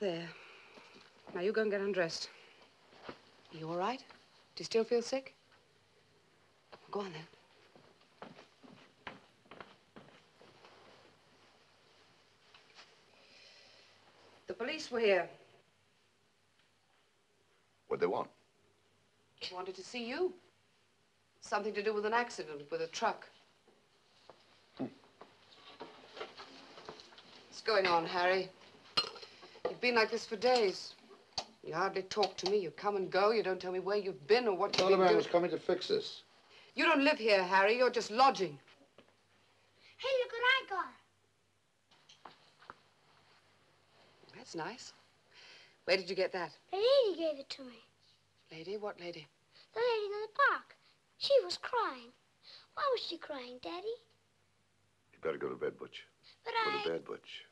Speaker 3: There. Now you go and get undressed. Are You all right? Do you still feel sick? Go on then. The police were here.
Speaker 1: What'd they want?
Speaker 3: They Wanted to see you. Something to do with an accident with a truck. What's going on, Harry? You've been like this for days. You hardly talk to me. You come and go. You don't tell me where you've been or what you've
Speaker 1: Thought a
Speaker 3: been
Speaker 1: man
Speaker 3: doing.
Speaker 1: was coming to fix this.
Speaker 3: You don't live here, Harry. You're just lodging.
Speaker 4: Hey, look what I got.
Speaker 3: That's nice. Where did you get that?
Speaker 4: The lady gave it to me.
Speaker 3: Lady? What lady?
Speaker 4: The lady in the park. She was crying. Why was she crying, Daddy?
Speaker 1: You better go to bed, Butch.
Speaker 4: But
Speaker 1: Go
Speaker 4: I...
Speaker 1: to bed, Butch.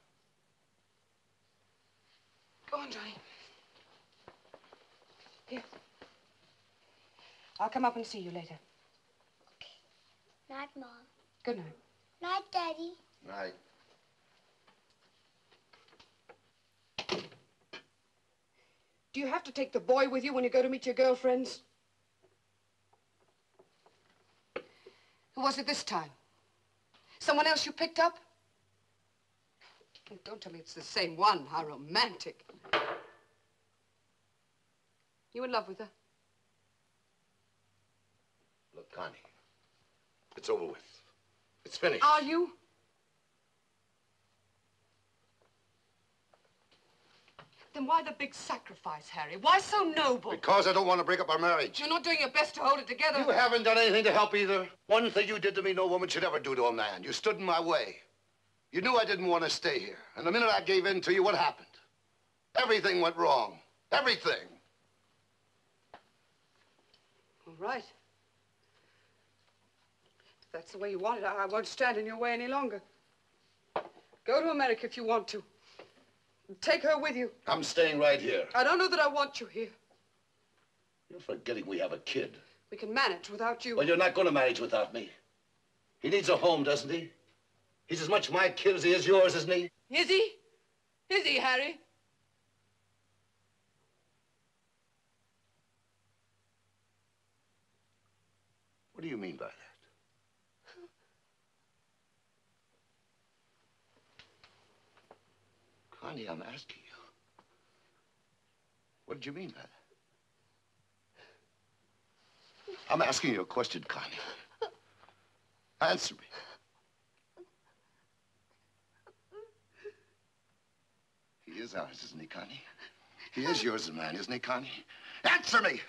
Speaker 3: Go on, Johnny. Here. I'll come up and see you later. Okay.
Speaker 4: Night, Mom.
Speaker 3: Good night.
Speaker 4: Night, Daddy.
Speaker 1: Night.
Speaker 3: Do you have to take the boy with you when you go to meet your girlfriends? Who was it this time? Someone else you picked up? Oh, Don't tell me it's the same one. How romantic. You in love with her?
Speaker 1: Look, Connie. It's over with. It's finished.
Speaker 3: Are you? Then why the big sacrifice, Harry? Why so noble?
Speaker 1: Because I don't want to break up our marriage.
Speaker 3: You're not doing your best to hold it together.
Speaker 1: You haven't done anything to help either. One thing you did to me no woman should ever do to a man. You stood in my way. You knew I didn't want to stay here. And the minute I gave in to you, what happened? Everything went wrong. Everything.
Speaker 3: All right. If that's the way you want it, I I won't stand in your way any longer. Go to America if you want to. Take her with you.
Speaker 1: I'm staying right here.
Speaker 3: I don't know that I want you here.
Speaker 1: You're forgetting we have a kid.
Speaker 3: We can manage without you.
Speaker 1: Well, you're not going to manage without me. He needs a home, doesn't he? He's as much my kid as he is yours, isn't he?
Speaker 3: Is he? Is he, Harry?
Speaker 1: What do you mean by that? Connie, I'm asking you. What did you mean by that? I'm asking you a question, Connie. Answer me. He is ours, isn't he, Connie? He is yours, as a man, isn't he, Connie? Answer me!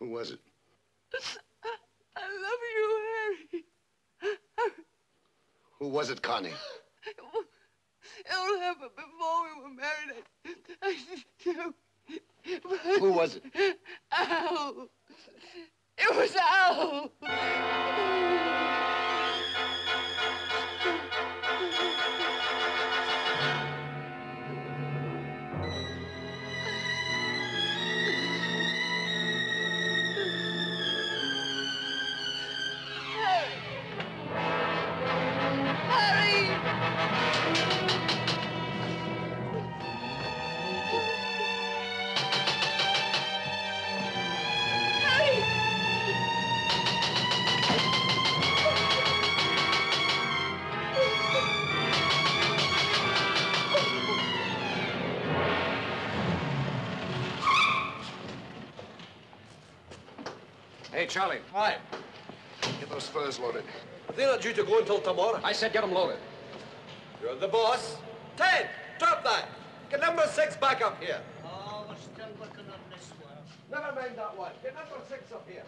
Speaker 1: Who was it?
Speaker 3: I love you, Harry.
Speaker 1: Who was it, Connie?
Speaker 3: It happened before we were married. I, I
Speaker 1: Who was it?
Speaker 3: Al. It was Al.
Speaker 5: Charlie.
Speaker 16: Aye.
Speaker 5: Get those furs loaded.
Speaker 16: They're not due to go until tomorrow.
Speaker 5: I said get them loaded.
Speaker 16: You're the boss. Ted, drop that. Get number six back up here.
Speaker 18: Oh, we're still looking on this one.
Speaker 16: Never mind that one. Get number six up here.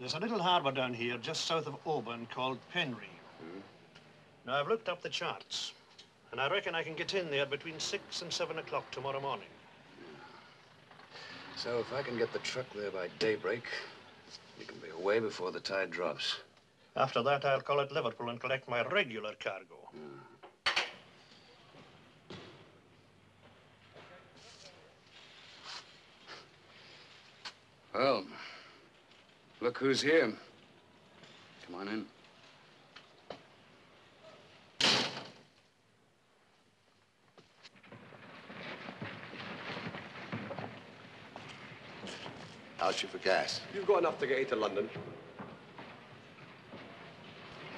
Speaker 18: There's a little harbor down here just south of Auburn called Penry. Hmm. Now, I've looked up the charts, and I reckon I can get in there between six and seven o'clock tomorrow morning.
Speaker 5: So if I can get the truck there by daybreak, you can be away before the tide drops.
Speaker 18: After that, I'll call at Liverpool and collect my regular cargo. Hmm.
Speaker 5: Well, look who's here. Come on in.
Speaker 1: You for gas.
Speaker 16: You've got enough to get you to London.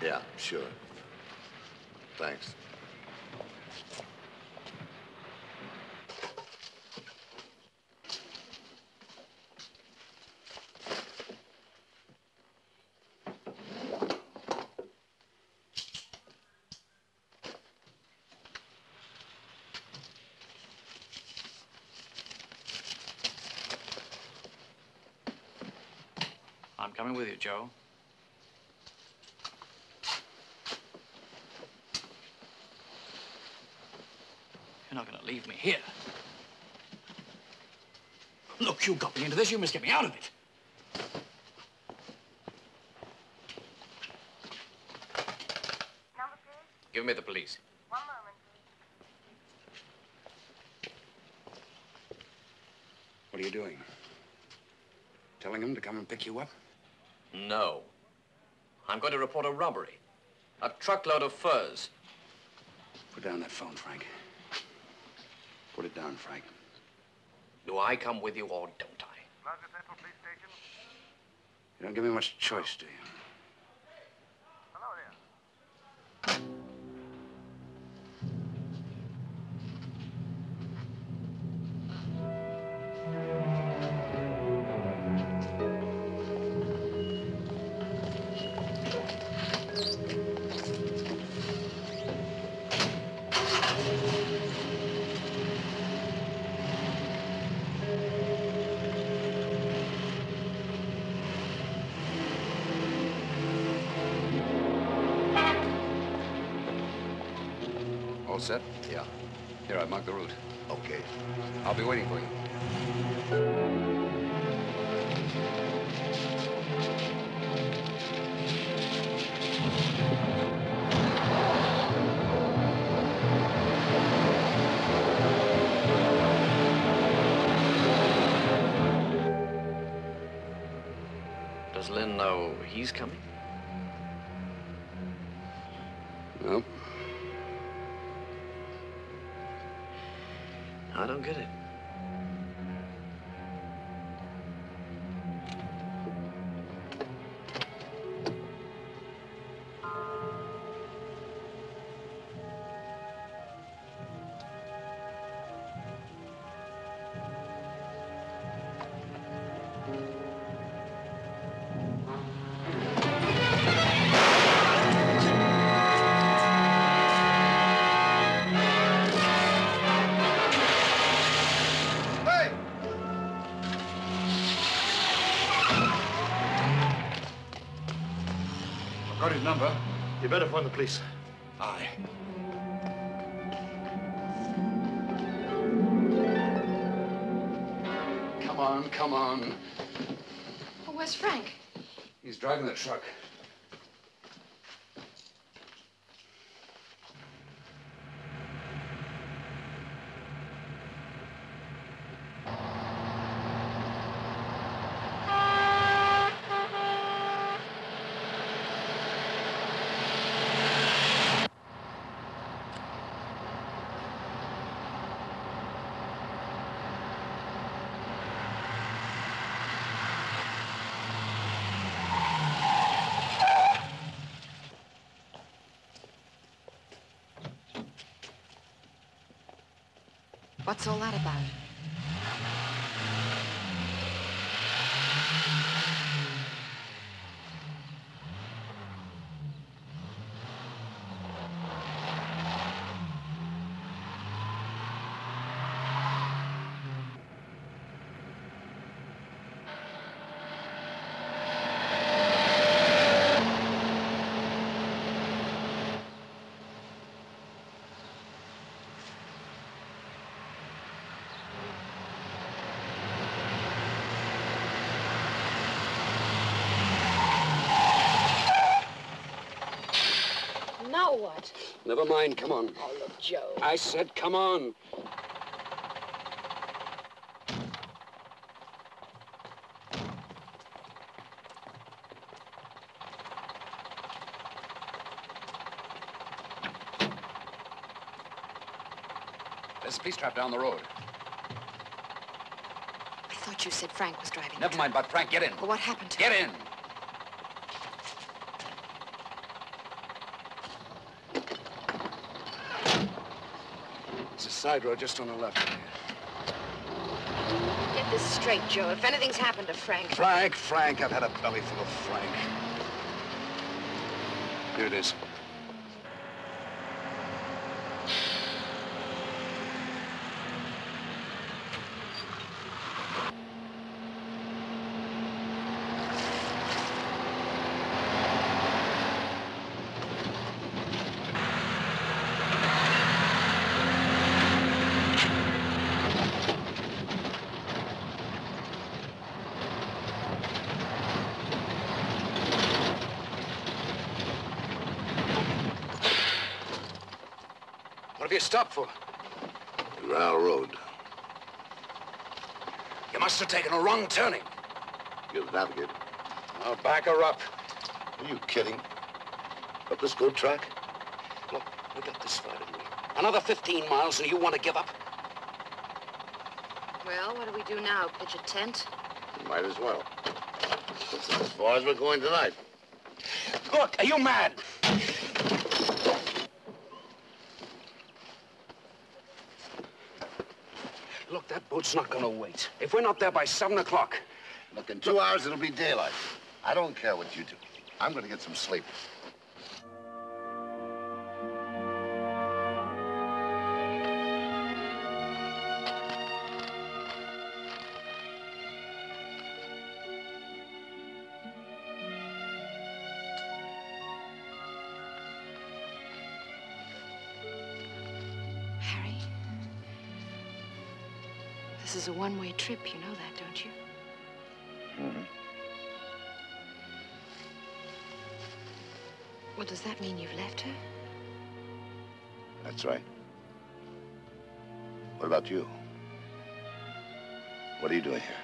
Speaker 1: Yeah, sure. Thanks.
Speaker 4: I'm coming with you, Joe. You're not going to leave me here. Look, you got me into this. You must get me out of it.
Speaker 15: Give me the police. One moment, please.
Speaker 5: What are you doing? Telling him to come and pick you up?
Speaker 15: No. I'm going to report a robbery. A truckload of furs.
Speaker 5: Put down that phone, Frank. Put it down, Frank.
Speaker 15: Do I come with you or don't I?
Speaker 19: Glasgow Central Police Station.
Speaker 5: You don't give me much choice, do you? Be waiting for you.
Speaker 15: Does Lynn know he's coming?
Speaker 20: Number.
Speaker 18: You better phone the police.
Speaker 20: I'll
Speaker 21: Aye.
Speaker 22: Come on, come on.
Speaker 12: Oh, where's Frank?
Speaker 22: He's driving the truck.
Speaker 12: What's all that about? Now what?
Speaker 5: Never mind, come on.
Speaker 12: Oh, look, Joe.
Speaker 5: I said, come on.
Speaker 22: There's a police trap down the road.
Speaker 12: I thought you said Frank was driving.
Speaker 22: Never mind, but Frank, get in.
Speaker 12: Well, what happened to
Speaker 22: Get in.
Speaker 5: Side road just on the left.
Speaker 12: Get this straight, Joe. If anything's happened to Frank.
Speaker 5: Frank, Frank, I've had a belly full of Frank. Here it is. What have you for?
Speaker 1: Royal Road.
Speaker 5: You must have taken a wrong turning.
Speaker 1: You're the navigator.
Speaker 5: I'll back her up.
Speaker 1: Are you kidding? Up this good track?
Speaker 5: Look, we got this far, didn't we? Another 15 miles and you want to give up?
Speaker 12: Well, what do we do now? Pitch a tent?
Speaker 1: Might as well. That's as far as we're going tonight.
Speaker 5: Look, are you mad? Boat's not gonna wait. If we're not there by seven o'clock.
Speaker 1: Look, in two hours it'll be daylight. I don't care what you do. I'm gonna get some sleep.
Speaker 12: This is a one-way trip. You know that, don't you?
Speaker 1: Mm-hmm.
Speaker 12: Well, does that mean you've left her?
Speaker 1: That's right. What about you? What are you doing here?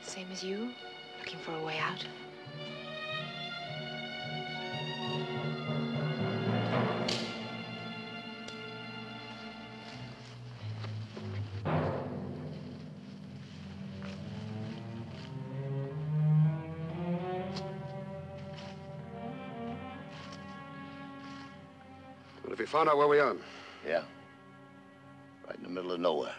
Speaker 12: Same as you? Looking for a way out?
Speaker 5: Found out where we are?
Speaker 1: Yeah. Right in the middle of nowhere.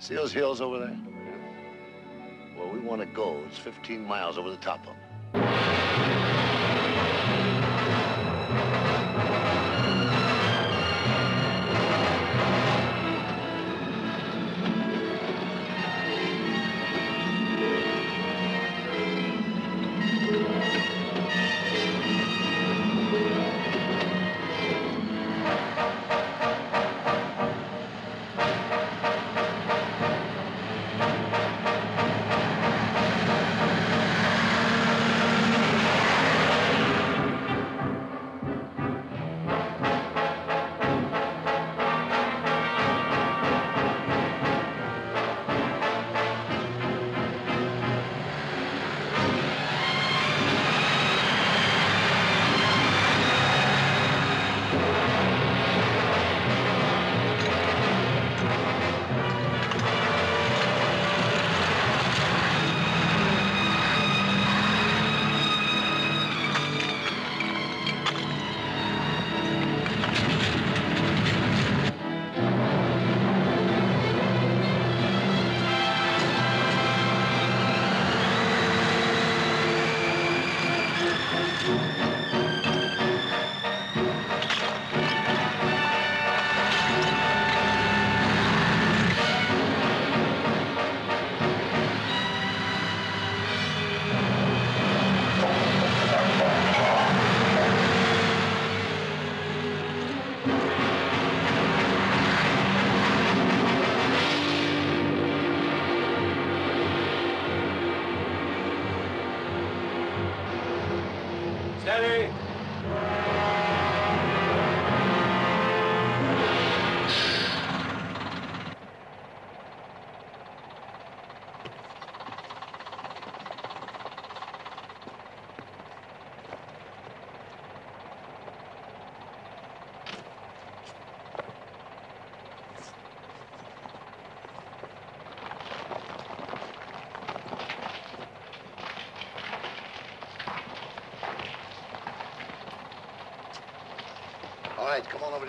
Speaker 1: See those hills over there? Yeah. Where we want to go is 15 miles over the top of them.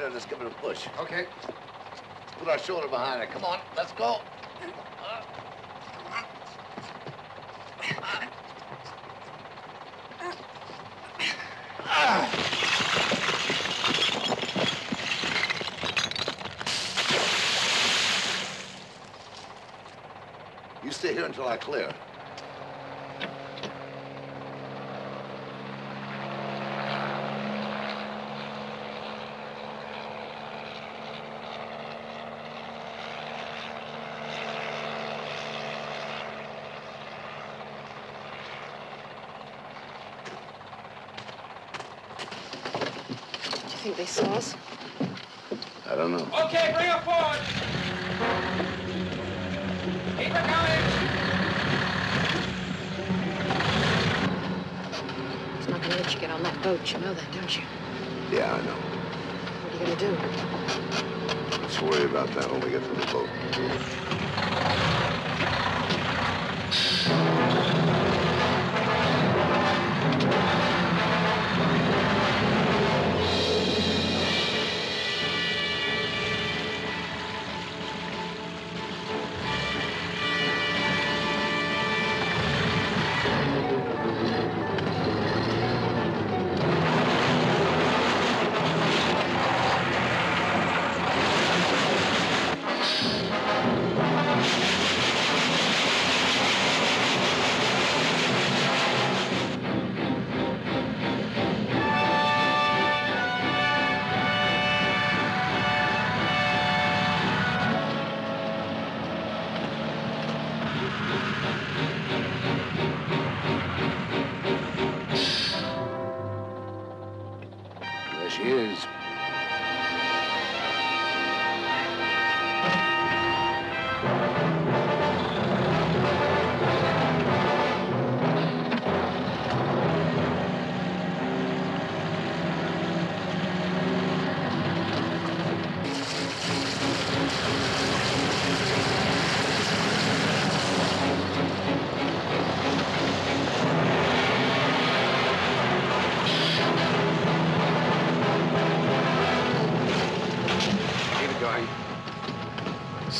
Speaker 1: And let's give it a push.
Speaker 23: Okay.
Speaker 1: Put our shoulder behind it. Come on, let's go. You stay here until I clear.
Speaker 12: They saw us?
Speaker 1: I don't know.
Speaker 24: Okay, bring her forward. Keep her coming.
Speaker 12: He's not gonna let you get on that boat. You know that, don't you?
Speaker 1: Yeah, I know.
Speaker 12: What are you gonna do?
Speaker 1: Let's worry about that when we get to the boat. Is.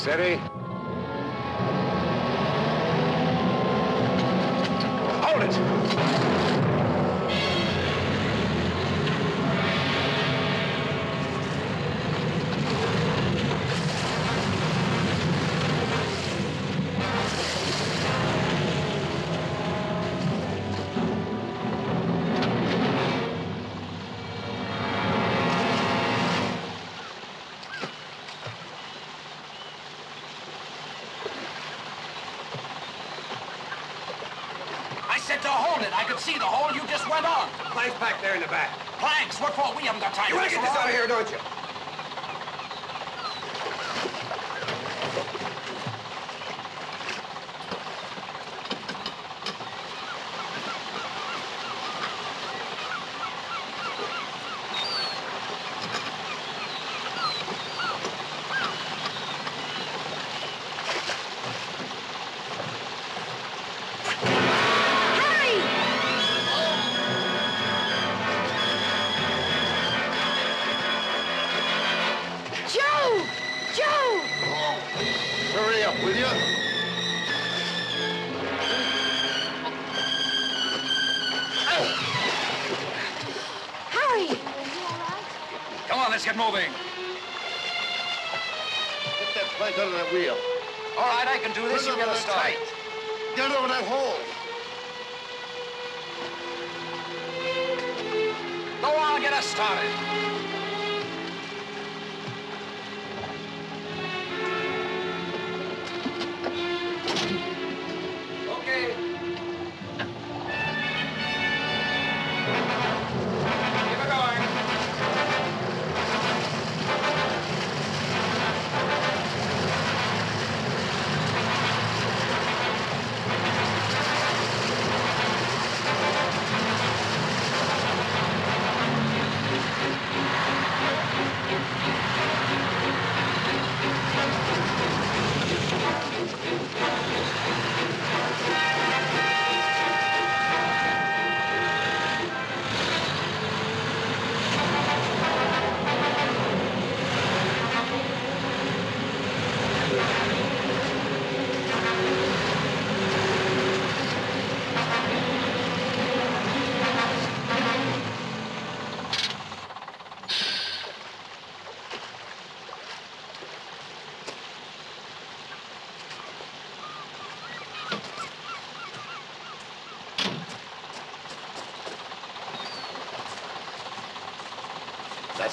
Speaker 23: Steady. Hold it!
Speaker 5: I said to hold it. I could see the hole.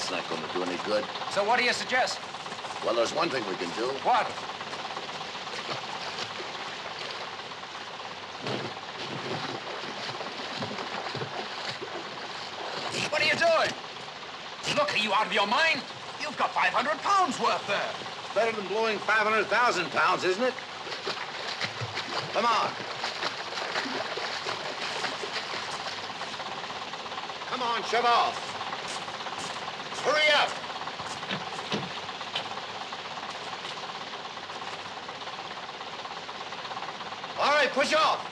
Speaker 25: That's not going to do any good.
Speaker 5: So what do you suggest?
Speaker 25: Well, there's one thing we can do.
Speaker 5: What? What are you doing? Look, are you out of your mind? You've got 500 pounds worth there.
Speaker 1: Better than blowing 500,000 pounds, isn't it? Come on. Come on, shove off. Hurry up. All right, push off.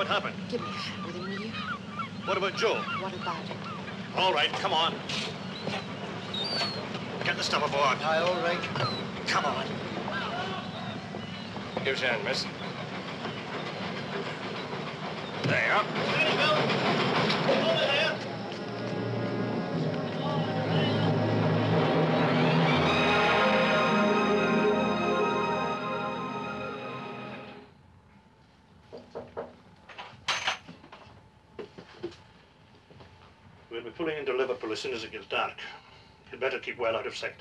Speaker 18: What happened?
Speaker 12: Give me a hand with him, will you?
Speaker 18: What about Joe?
Speaker 12: What about him?
Speaker 18: All right, come on. Get the stuff aboard.
Speaker 16: Aye, all right.
Speaker 18: Come on.
Speaker 26: Here's your hand, miss.
Speaker 18: Soon as it gets dark. You'd better keep well out of sight.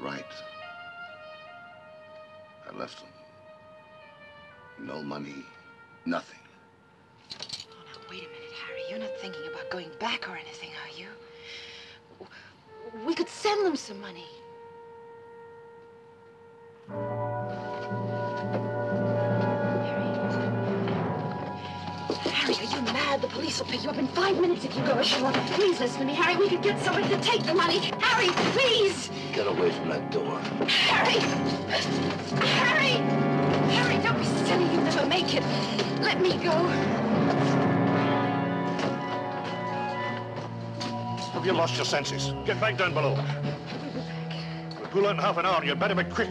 Speaker 12: Right.
Speaker 1: I left them. No money, nothing.
Speaker 12: Oh, wait a minute, Harry. You're not thinking about going back or anything, are you? We could send them some money. Harry, Harry, are you mad? The police will pick you up in five minutes if you go ashore. Please listen to me, Harry. We could get somebody to take the money. Harry, please!
Speaker 1: Get away from that door.
Speaker 12: Harry! Harry! Harry, don't be silly. You'll never make it. Let me go.
Speaker 7: Have you lost your senses? Get back down below. We'll pull out in half an hour. You'd better be quick.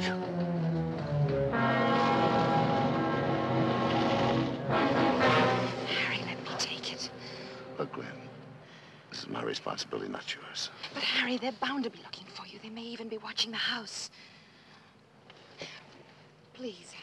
Speaker 12: Harry, let me take it.
Speaker 1: Look, Gwen, this is my responsibility, not yours.
Speaker 12: Harry, they're bound to be looking for you. They may even be watching the house. Please,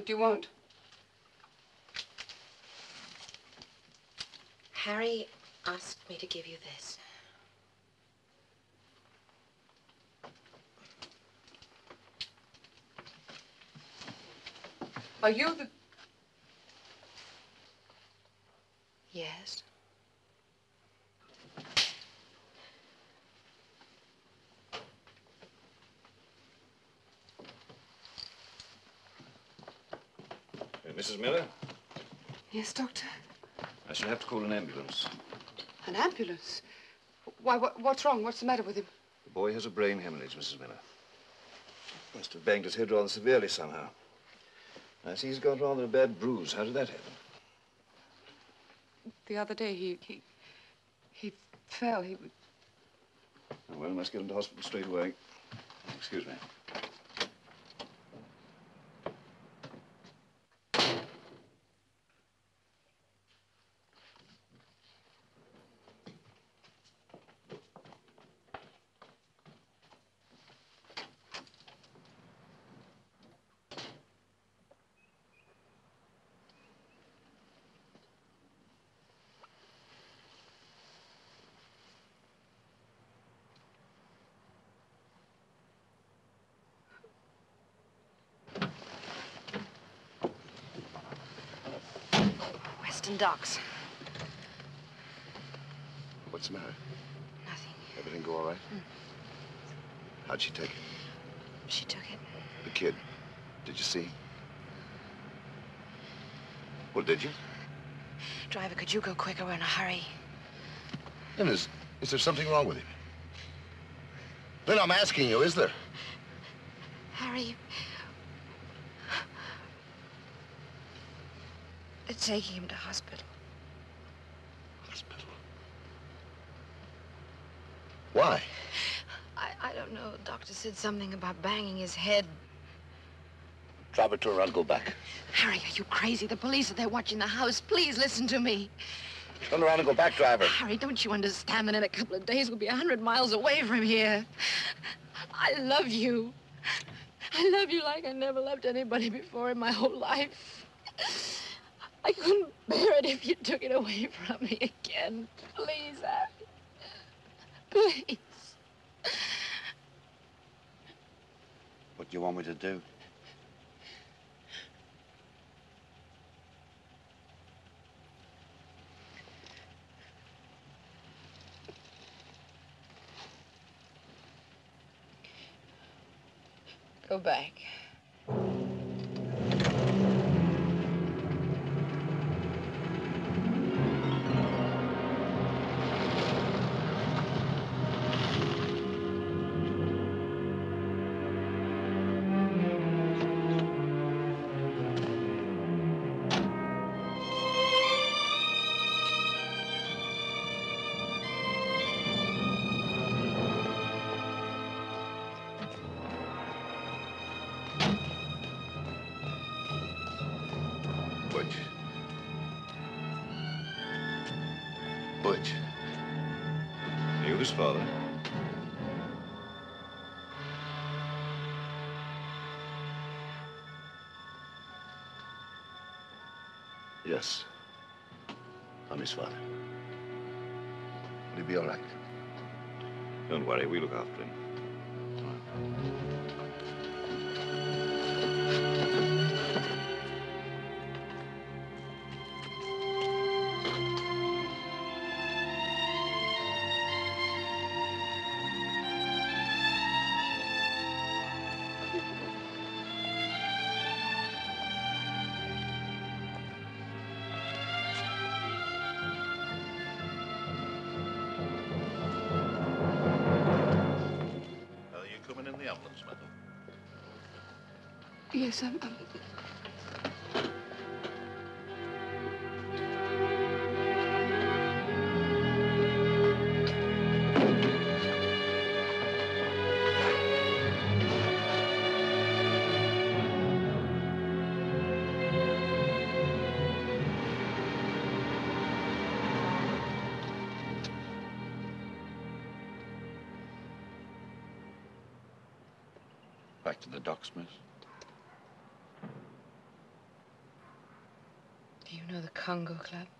Speaker 3: What do you want?
Speaker 12: Harry asked me to give you this.
Speaker 3: Are you the...
Speaker 12: Yes.
Speaker 27: Uh, Mrs. Miller,
Speaker 3: Yes, Doctor?
Speaker 27: I shall have to call an ambulance.
Speaker 3: An ambulance? Why, what, what's wrong? What's the matter with him?
Speaker 27: The boy has a brain hemorrhage, Mrs. Miller. Must have banged his head rather severely somehow. I see he's got rather a bad bruise. How did that happen?
Speaker 3: The other day, he... he, he fell. He...
Speaker 27: Oh, well, we must get him to hospital straight away. Excuse me.
Speaker 12: Weston Docks.
Speaker 1: What's the matter?
Speaker 12: Nothing.
Speaker 1: Everything go all right? Hmm. How'd she take it?
Speaker 12: She took it.
Speaker 1: The kid. Did you see? Well, did you?
Speaker 12: Driver, could you go quicker? We're in a hurry.
Speaker 1: Then is, is there something wrong with him? Then I'm asking you, is there?
Speaker 12: Harry. Taking him to hospital. Hospital?
Speaker 1: Why?
Speaker 12: I, I don't know. The doctor said something about banging his head.
Speaker 1: Drive it to her. I'll go back.
Speaker 12: Harry, are you crazy? The police are there watching the house. Please listen to me.
Speaker 1: Turn around and go back, driver.
Speaker 12: Harry, don't you understand that in a couple of days we'll be a hundred miles away from here? I love you. I love you like I never loved anybody before in my whole life. I couldn't bear it if you took it away from me again. Please, Abby. Please.
Speaker 1: What do you want me to do? Go back.
Speaker 27: worry, we look after him.
Speaker 1: Yes, I'm... I'm...
Speaker 12: Back to the docks, miss.
Speaker 1: Congo Club.